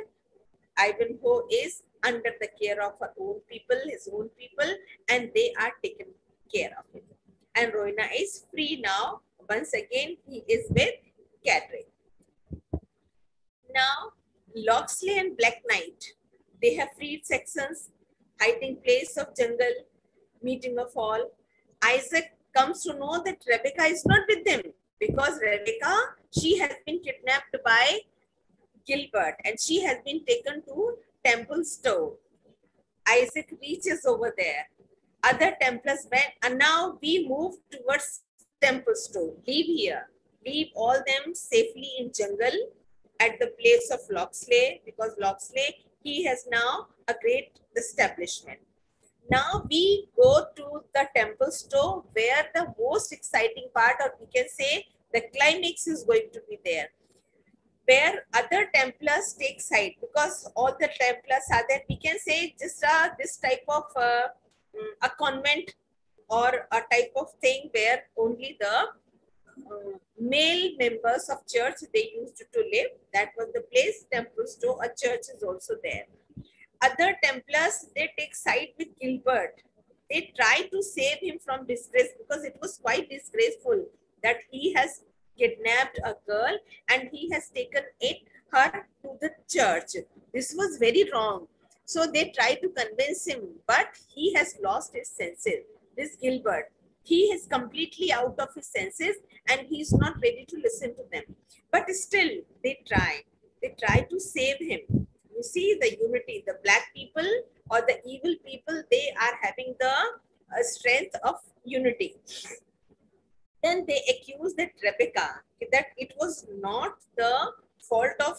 Ivanhoe is under the care of her own people, his own people, and they are taken care of. And Rowena is free now. Once again, he is with Catherine. Now, Locksley and Black Knight, they have freed Saxons, hiding place of jungle, meeting of all. Isaac comes to know that Rebecca is not with them because Rebecca, she has been kidnapped by Gilbert and she has been taken to Templestowe. Isaac reaches over there. Other Templars went and now we move towards Templestowe. Leave here. Leave all them safely in jungle at the place of Locksley because Locksley, he has now a great establishment. Now we go to the Templestowe where the most exciting part or we can say the climax is going to be there where other Templars take side because all the Templars are there. We can say just uh, this type of uh, mm, a convent or a type of thing where only the uh, male members of church they used to live. That was the place. Templestowe, a church is also there. Other Templars they take side with Gilbert. They try to save him from disgrace because it was quite disgraceful that he has kidnapped a girl and he has taken it her to the church. This was very wrong. So they try to convince him, but he has lost his senses. This Gilbert, he is completely out of his senses and he is not ready to listen to them. But still, they try. They try to save him. See the unity, the black people or the evil people, they are having the uh, strength of unity. Then they accuse that Rebecca, that it was not the fault of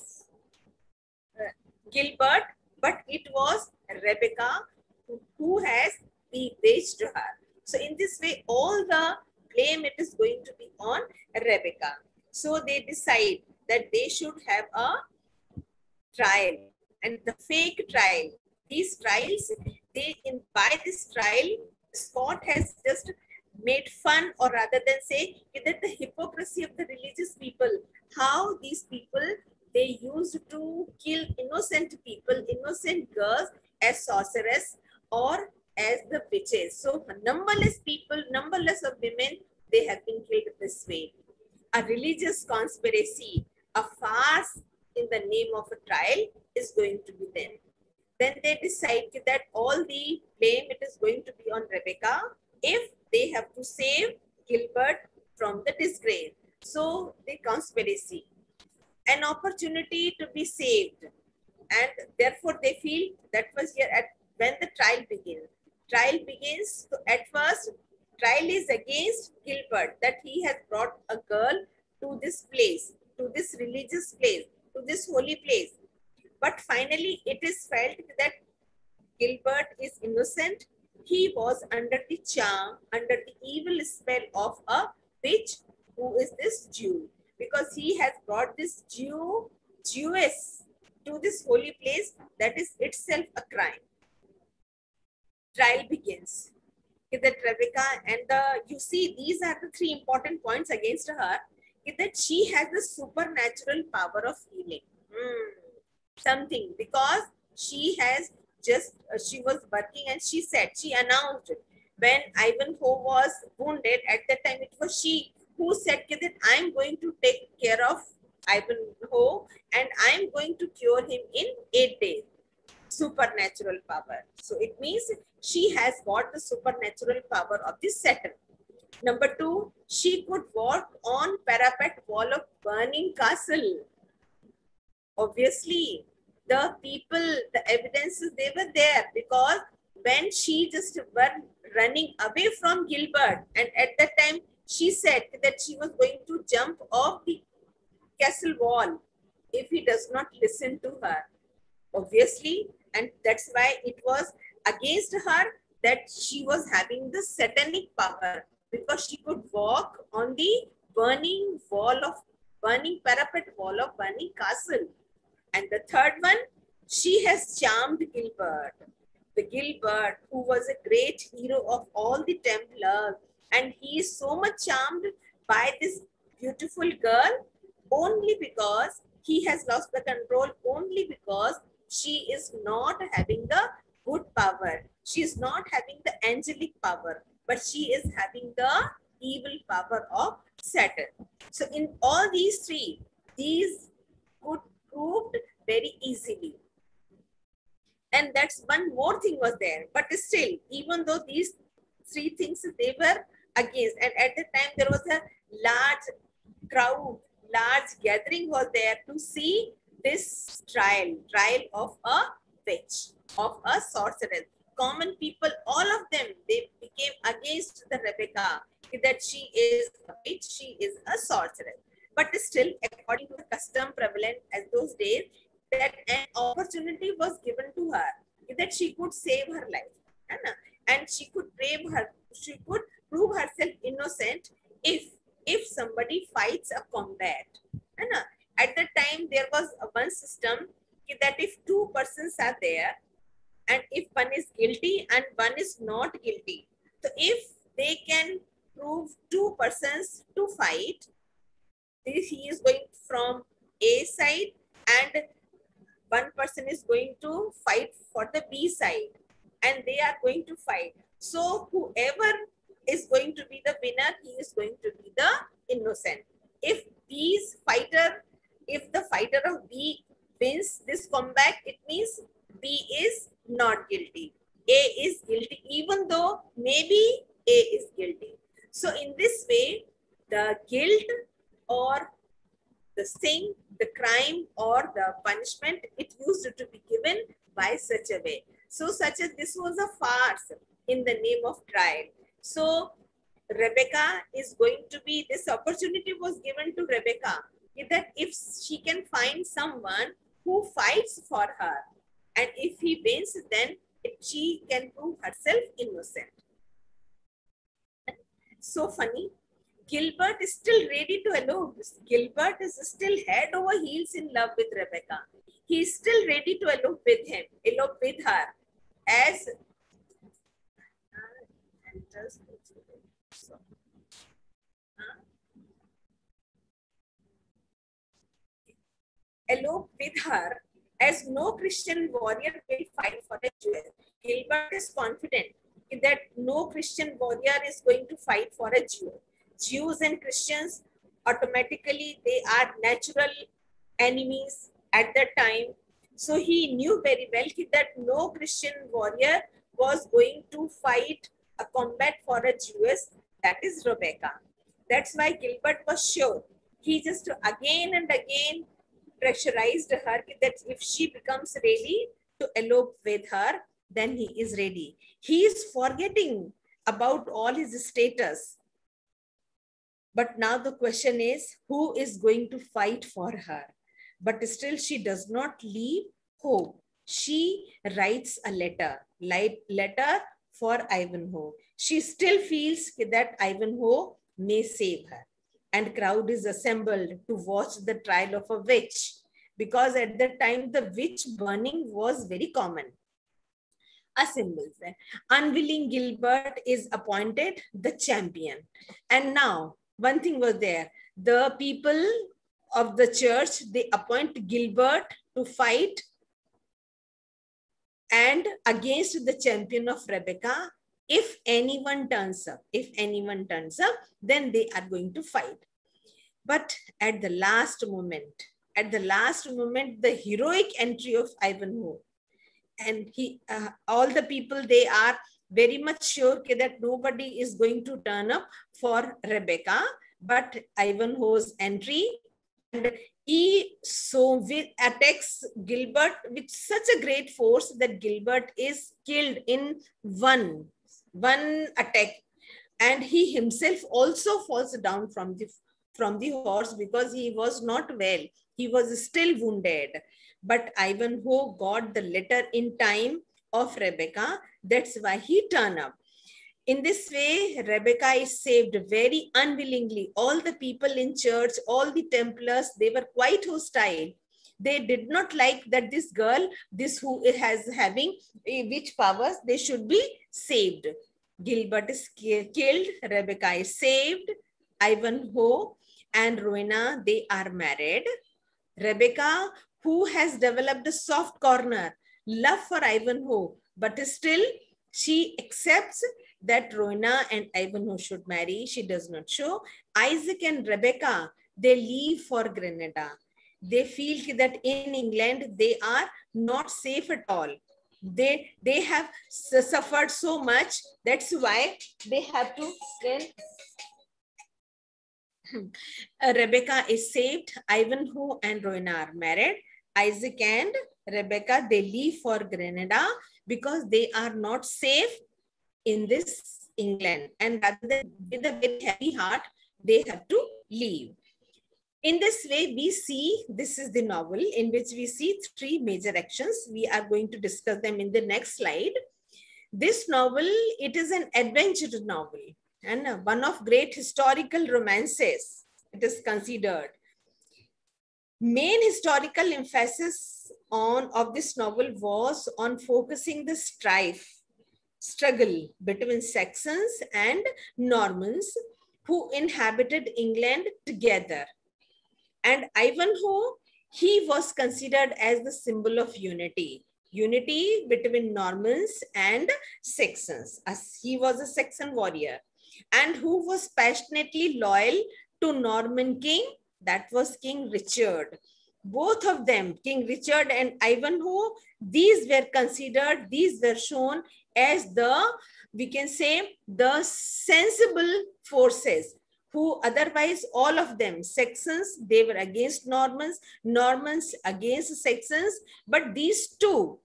uh, Gilbert, but it was Rebecca who, who has bewitched her. So in this way, all the blame it is going to be on Rebecca. So they decide that they should have a trial and the fake trial. These trials, they in by this trial, Scott has just made fun or rather than say that the hypocrisy of the religious people, how these people, they used to kill innocent people, innocent girls as sorceress or as the witches. So numberless people, numberless of women, they have been killed this way. A religious conspiracy, a farce in the name of a trial is going to be then. Then they decide that all the blame it is going to be on Rebecca if they have to save Gilbert from the disgrace. So the conspiracy, an opportunity to be saved. And therefore they feel that was here at when the trial begins. Trial begins, so at first, trial is against Gilbert that he has brought a girl to this place, to this religious place, this holy place. But finally, it is felt that Gilbert is innocent he was under the charm, under the evil spell of a witch who is this Jew. Because he has brought this Jew, Jewess to this holy place that is itself a crime. Trial begins. That Rebecca and the, you see, these are the three important points against her. That she has the supernatural power of healing. Hmm. Something because she has just uh, she was working and she said she announced it. when Ivanhoe was wounded at that time it was she who said that I'm going to take care of Ivanhoe and I'm going to cure him in eight days. Supernatural power. So it means she has got the supernatural power of the Satan. Number two, she could walk on parapet wall of burning castle. Obviously, the people, the evidences, they were there because when she just were running away from Gilbert, and at that time she said that she was going to jump off the castle wall if he does not listen to her. Obviously, and that's why it was against her that she was having the satanic power because she could walk on the burning wall of burning parapet wall of burning castle. And the third one, she has charmed Gilbert. The Gilbert, who was a great hero of all the Templars, and he is so much charmed by this beautiful girl only because he has lost the control, only because she is not having the good power. She is not having the angelic power, but she is having the evil power of Satan. So in all these three, these could proved very easily. And that's one more thing was there. But still, even though these three things they were against, and at the time there was a large crowd, large gathering was there to see this trial, trial of a witch, of a sorceress. Common people, all of them, they became against the Rebecca, that she is a witch, she is a sorceress. But still, according to the custom prevalent as those days, that an opportunity was given to her that she could save her life. And she could brave her, she could prove herself innocent if if somebody fights a combat. At the time, there was one system that if two persons are there and if one is guilty and one is not guilty, so if they can prove two persons to fight, this he is going from A side and one person is going to fight for the B side and they are going to fight. So whoever is going to be the winner, he is going to be the innocent. If B's fighter, if the fighter of B wins this combat, it means B is not guilty. A is guilty, even though maybe A is guilty. So in this way, the guilt or the sin, the crime or the punishment, it used to be given by such a way. So such as this was a farce in the name of trial. So Rebecca is going to be, this opportunity was given to Rebecca that if she can find someone who fights for her and if he wins, then she can prove herself innocent. So funny. Gilbert is still ready to elope. Gilbert is still head over heels in love with Rebecca. He is still ready to elope with him, elope with her. As elope with her as no Christian warrior will fight for a Jewess. Gilbert is confident that no Christian warrior is going to fight for a Jew. Jews and Christians automatically they are natural enemies at that time. So he knew very well that no Christian warrior was going to fight a combat for a Jewess, that is Rebecca. That's why Gilbert was sure. He just again and again pressurized her that if she becomes ready to elope with her, then he is ready. He is forgetting about all his status. But now the question is, who is going to fight for her? But still she does not leave hope. She writes a letter, like letter for Ivanhoe. She still feels that Ivanhoe may save her. And crowd is assembled to watch the trial of a witch because at that time the witch burning was very common assembles. Unwilling Gilbert is appointed the champion. And now, one thing was there. The people of the church, they appoint Gilbert to fight and against the champion of Rebecca. If anyone turns up, if anyone turns up, then they are going to fight. But at the last moment, at the last moment, the heroic entry of Ivanhoe, and he uh, all the people they are very much sure that nobody is going to turn up for Rebecca, but Ivanhoe's entry and he so with, attacks Gilbert with such a great force that Gilbert is killed in one one attack, and he himself also falls down from the from the horse because he was not well. He was still wounded but Ivanhoe got the letter in time of Rebecca. That's why he turned up. In this way, Rebecca is saved very unwillingly. All the people in church, all the Templars, they were quite hostile. They did not like that this girl, this who has having eh, which powers, they should be saved. Gilbert is killed, Rebecca is saved, Ivanhoe and Rowena, they are married. Rebecca, who has developed a soft corner, love for Ivanhoe, but still she accepts that Rowena and Ivanhoe should marry. She does not show. Isaac and Rebecca, they leave for Granada. They feel that in England, they are not safe at all. They, they have suffered so much. That's why they have to then uh, Rebecca is saved. Ivanhoe and Rowena are married. Isaac and Rebecca, they leave for Granada because they are not safe in this England. And rather than with a very heavy heart, they have to leave. In this way, we see, this is the novel in which we see three major actions. We are going to discuss them in the next slide. This novel, it is an adventure novel and one of great historical romances, it is considered. Main historical emphasis on of this novel was on focusing the strife struggle between Saxons and Normans who inhabited England together. And Ivanhoe, he was considered as the symbol of unity. Unity between Normans and Saxons, as he was a Saxon warrior and who was passionately loyal to Norman king, that was King Richard. Both of them, King Richard and Ivanhoe, these were considered, these were shown as the, we can say, the sensible forces who otherwise all of them, Saxons, they were against Normans, Normans against Saxons, but these two,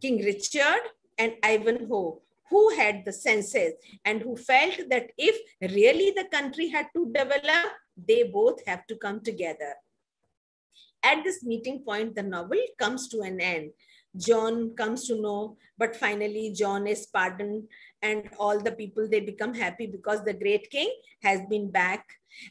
King Richard and Ivanhoe, who had the senses and who felt that if really the country had to develop, they both have to come together. At this meeting point, the novel comes to an end. John comes to know, but finally John is pardoned and all the people, they become happy because the great king has been back.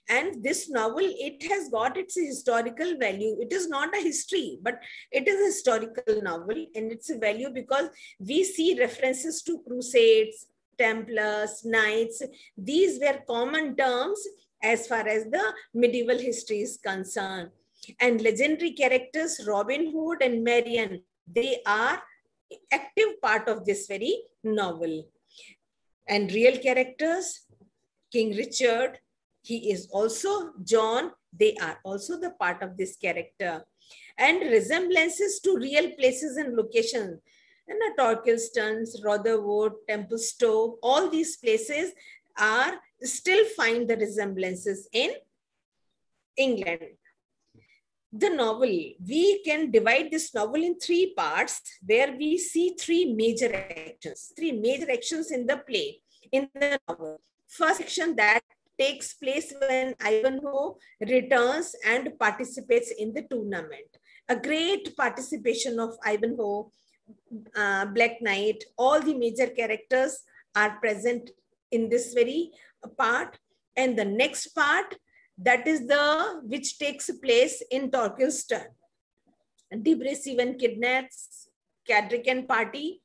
And this novel, it has got its historical value. It is not a history, but it is a historical novel and it's a value because we see references to crusades, Templars, Knights. These were common terms as far as the medieval history is concerned. And legendary characters, Robin Hood and Marian, they are active part of this very novel. And real characters, King Richard, he is also John, they are also the part of this character. And resemblances to real places and locations. And the Torquilstons, Rotherwood, Templestowe, all these places are still find the resemblances in England the novel, we can divide this novel in three parts where we see three major actions, three major actions in the play, in the novel. First action that takes place when Ivanhoe returns and participates in the tournament. A great participation of Ivanhoe, uh, Black Knight, all the major characters are present in this very part. And the next part, that is the which takes place in Torquilstone. De Bracy even kidnaps Cedric and party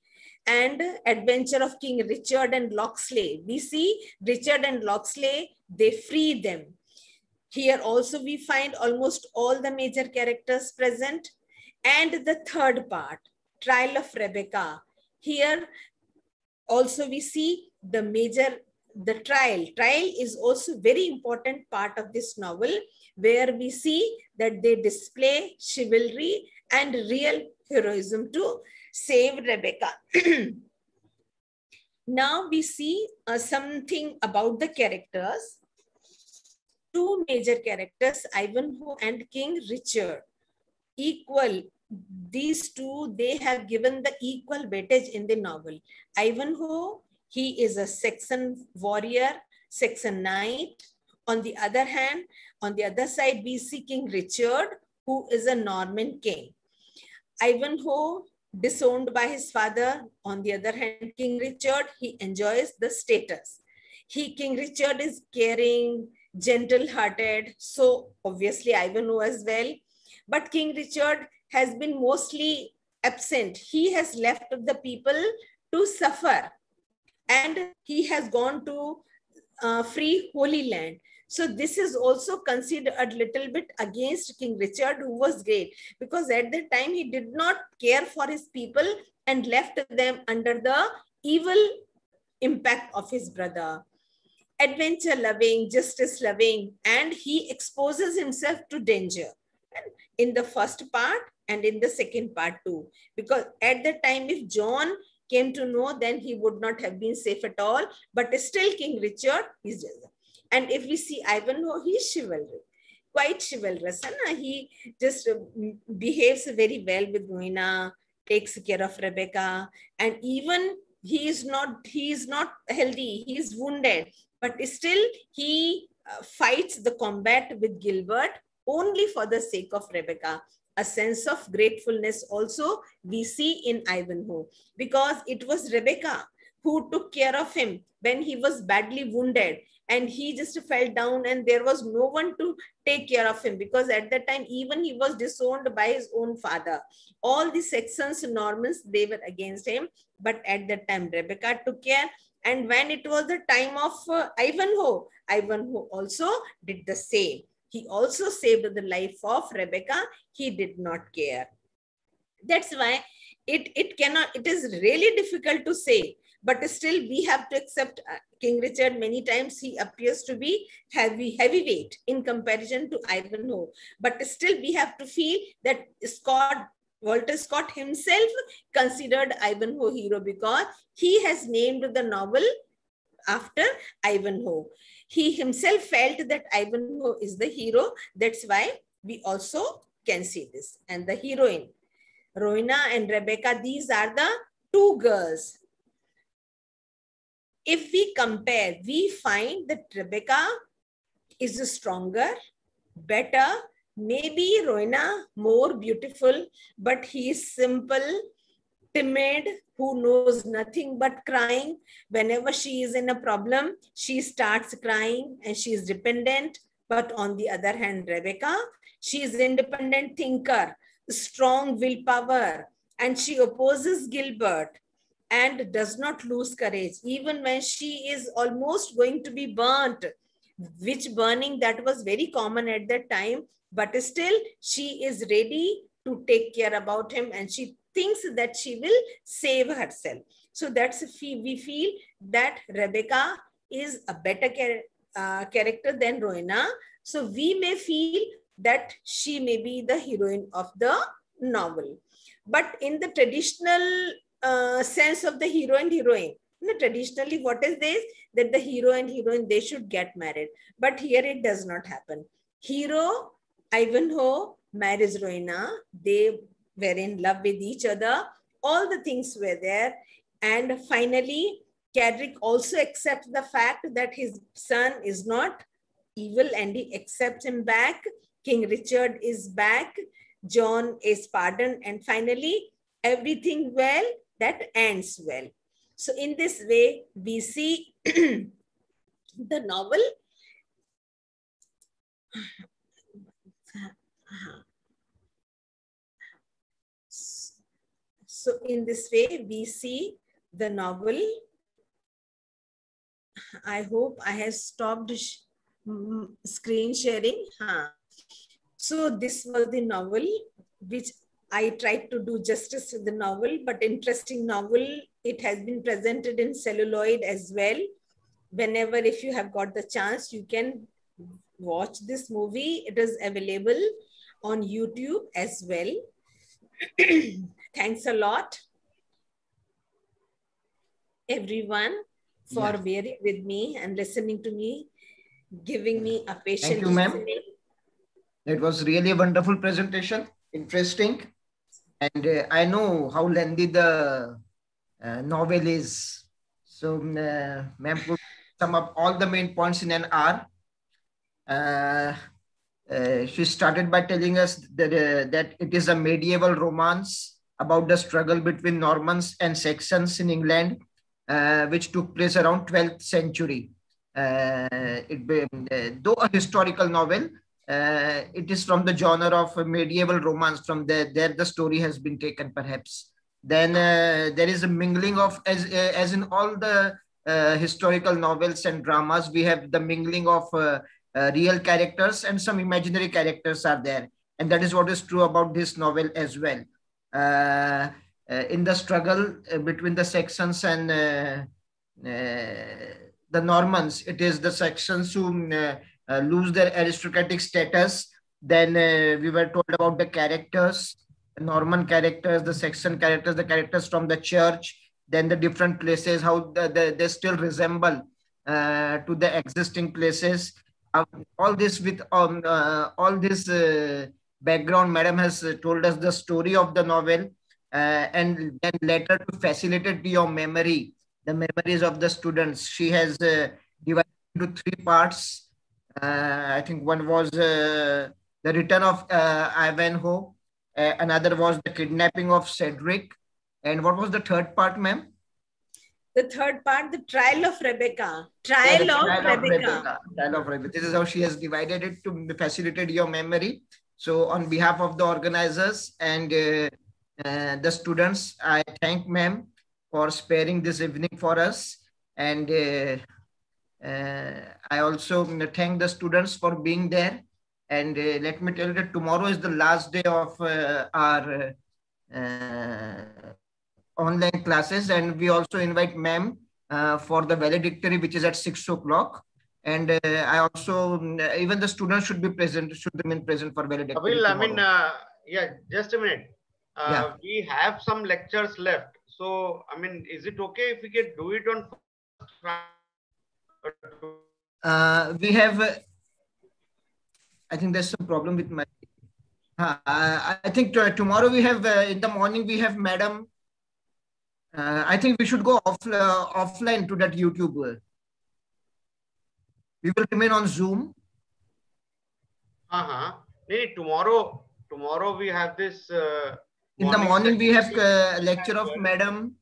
and adventure of King Richard and Locksley. We see Richard and Locksley, they free them. Here also we find almost all the major characters present. And the third part, Trial of Rebecca. Here also we see the major the trial. Trial is also very important part of this novel where we see that they display chivalry and real heroism to save Rebecca. <clears throat> now we see uh, something about the characters. Two major characters, Ivanhoe and King Richard. Equal, these two, they have given the equal weightage in the novel. Ivanhoe he is a Saxon warrior, Saxon knight. On the other hand, on the other side, we see King Richard, who is a Norman king. Ivanhoe, disowned by his father. On the other hand, King Richard, he enjoys the status. He, King Richard is caring, gentle-hearted. So obviously Ivanhoe as well. But King Richard has been mostly absent. He has left the people to suffer. And he has gone to uh, free Holy Land. So this is also considered a little bit against King Richard, who was great, because at that time he did not care for his people and left them under the evil impact of his brother. Adventure loving, justice loving, and he exposes himself to danger in the first part and in the second part too. Because at that time, if John came to know, then he would not have been safe at all. But still, King Richard is and if we see Ivanhoe, he's chivalry, quite chivalrous. And he just uh, behaves very well with Rowena, takes care of Rebecca, and even he is not he is not healthy. He is wounded, but still he uh, fights the combat with Gilbert only for the sake of Rebecca. A sense of gratefulness also we see in Ivanhoe. Because it was Rebecca who took care of him when he was badly wounded. And he just fell down and there was no one to take care of him. Because at that time even he was disowned by his own father. All the saxons normans they were against him. But at that time rebecca took care. And when it was the time of uh, ivanhoe ivanhoe also did the same he also saved the life of rebecca he did not care that's why it it cannot it is really difficult to say but still we have to accept uh, King Richard many times he appears to be heavy heavyweight in comparison to Ivanhoe. But still we have to feel that Scott Walter Scott himself considered Ivanhoe hero because he has named the novel after Ivanhoe. He himself felt that Ivanhoe is the hero. That's why we also can see this. And the heroine, Rowena and Rebecca, these are the two girls if we compare, we find that Rebecca is stronger, better, maybe Rowena more beautiful, but he is simple, timid, who knows nothing but crying. Whenever she is in a problem, she starts crying and she is dependent. But on the other hand, Rebecca, she is independent thinker, strong willpower, and she opposes Gilbert and does not lose courage even when she is almost going to be burnt which burning that was very common at that time but still she is ready to take care about him and she thinks that she will save herself so that's we feel that rebecca is a better char uh, character than rowena so we may feel that she may be the heroine of the novel but in the traditional uh, sense of the hero and heroine. You know, traditionally, what is this? That the hero and heroine, they should get married. But here it does not happen. Hero, Ivanhoe, marries Rowena. They were in love with each other. All the things were there. And finally, Cedric also accepts the fact that his son is not evil and he accepts him back. King Richard is back. John is pardoned. And finally, everything well that ends well. So in this way, we see <clears throat> the novel <clears throat> uh-huh. So in this way, we see the novel. I hope I have stopped screen sharing. Huh. So this was the novel which I tried to do justice to the novel, but interesting novel. It has been presented in celluloid as well. Whenever, if you have got the chance, you can watch this movie. It is available on YouTube as well. <clears throat> Thanks a lot, everyone, for yeah. bearing with me and listening to me, giving me a patient. Thank you, ma'am. It was really a wonderful presentation. Interesting and uh, I know how lengthy the uh, novel is. So, uh, ma'am sum up all the main points in an hour. Uh, uh, she started by telling us that uh, that it is a medieval romance about the struggle between Normans and Saxons in England, uh, which took place around 12th century. Uh, it, uh, though a historical novel, uh, it is from the genre of medieval romance. From there, there the story has been taken, perhaps. Then uh, there is a mingling of, as uh, as in all the historical novels and dramas, we have the mingling of real characters and some imaginary characters are there, and that is what is true about this novel as well. In the struggle between the Saxons and the Normans, it is the Saxons who uh, lose their aristocratic status. Then uh, we were told about the characters, the Norman characters, the Saxon characters, the characters from the church, then the different places, how the, the, they still resemble uh, to the existing places. All this with um, uh, all this uh, background, Madam has told us the story of the novel, uh, and then later to facilitate your memory, the memories of the students. She has divided into three parts uh, I think one was uh, the return of uh, Ivanhoe. another was the kidnapping of Cedric. And what was the third part, ma'am? The third part, the trial of Rebecca. Trial, yeah, of, trial Rebecca. of Rebecca. Trial of Rebecca. This is how she has divided it to facilitate your memory. So, on behalf of the organizers and uh, uh, the students, I thank ma'am for sparing this evening for us. And uh, uh, I also thank the students for being there. And let me tell you that tomorrow is the last day of our online classes. And we also invite ma'am for the valedictory, which is at six o'clock. And uh, I also, even the students should be present, should remain present for valedictory. Will, I mean, uh, yeah, just a minute. Uh, yeah. We have some lectures left. So, I mean, is it okay if we can do it on uh, we have, uh, I think there's some problem with my, uh, I think tomorrow we have, uh, in the morning we have Madam, uh, I think we should go off, uh, offline to that YouTube. We will remain on Zoom. Uh-huh. Nee, tomorrow, tomorrow we have this. Uh, in the morning we have a lecture of Madam.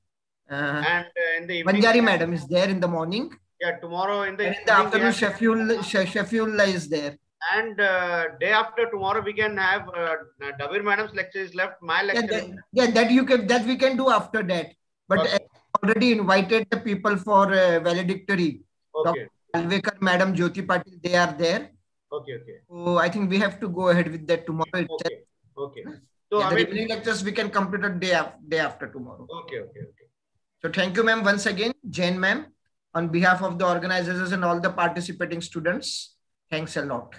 and in the evening. Manjari Madam is there in the morning. Yeah, tomorrow in the, in the afternoon, Sheffield, Sheffield is there. And uh, day after tomorrow, we can have uh, Davir Madam's lecture is left. My lecture. Yeah, that, yeah, that you can that we can do after that. But okay. already invited the people for uh, valedictory. Okay. Dr. Alvekar, Madam Jyoti Patil, they are there. Okay, okay. So I think we have to go ahead with that tomorrow. Okay. Okay. So yeah, I the mean, evening lectures we can complete a day, day after tomorrow. Okay, okay, okay. So thank you, ma'am, once again, Jain, ma'am on behalf of the organizers and all the participating students. Thanks a lot.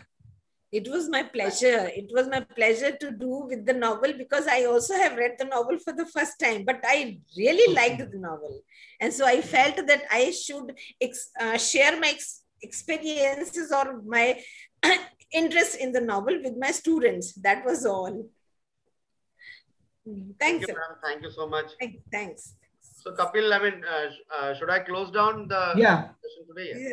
It was my pleasure. It was my pleasure to do with the novel because I also have read the novel for the first time, but I really liked the novel. And so I felt that I should uh, share my ex experiences or my <coughs> interest in the novel with my students. That was all. Thanks. Thank you, Thank you so much. Thanks. So Kapil, I mean, uh, uh, should I close down the yeah. session today? Yeah.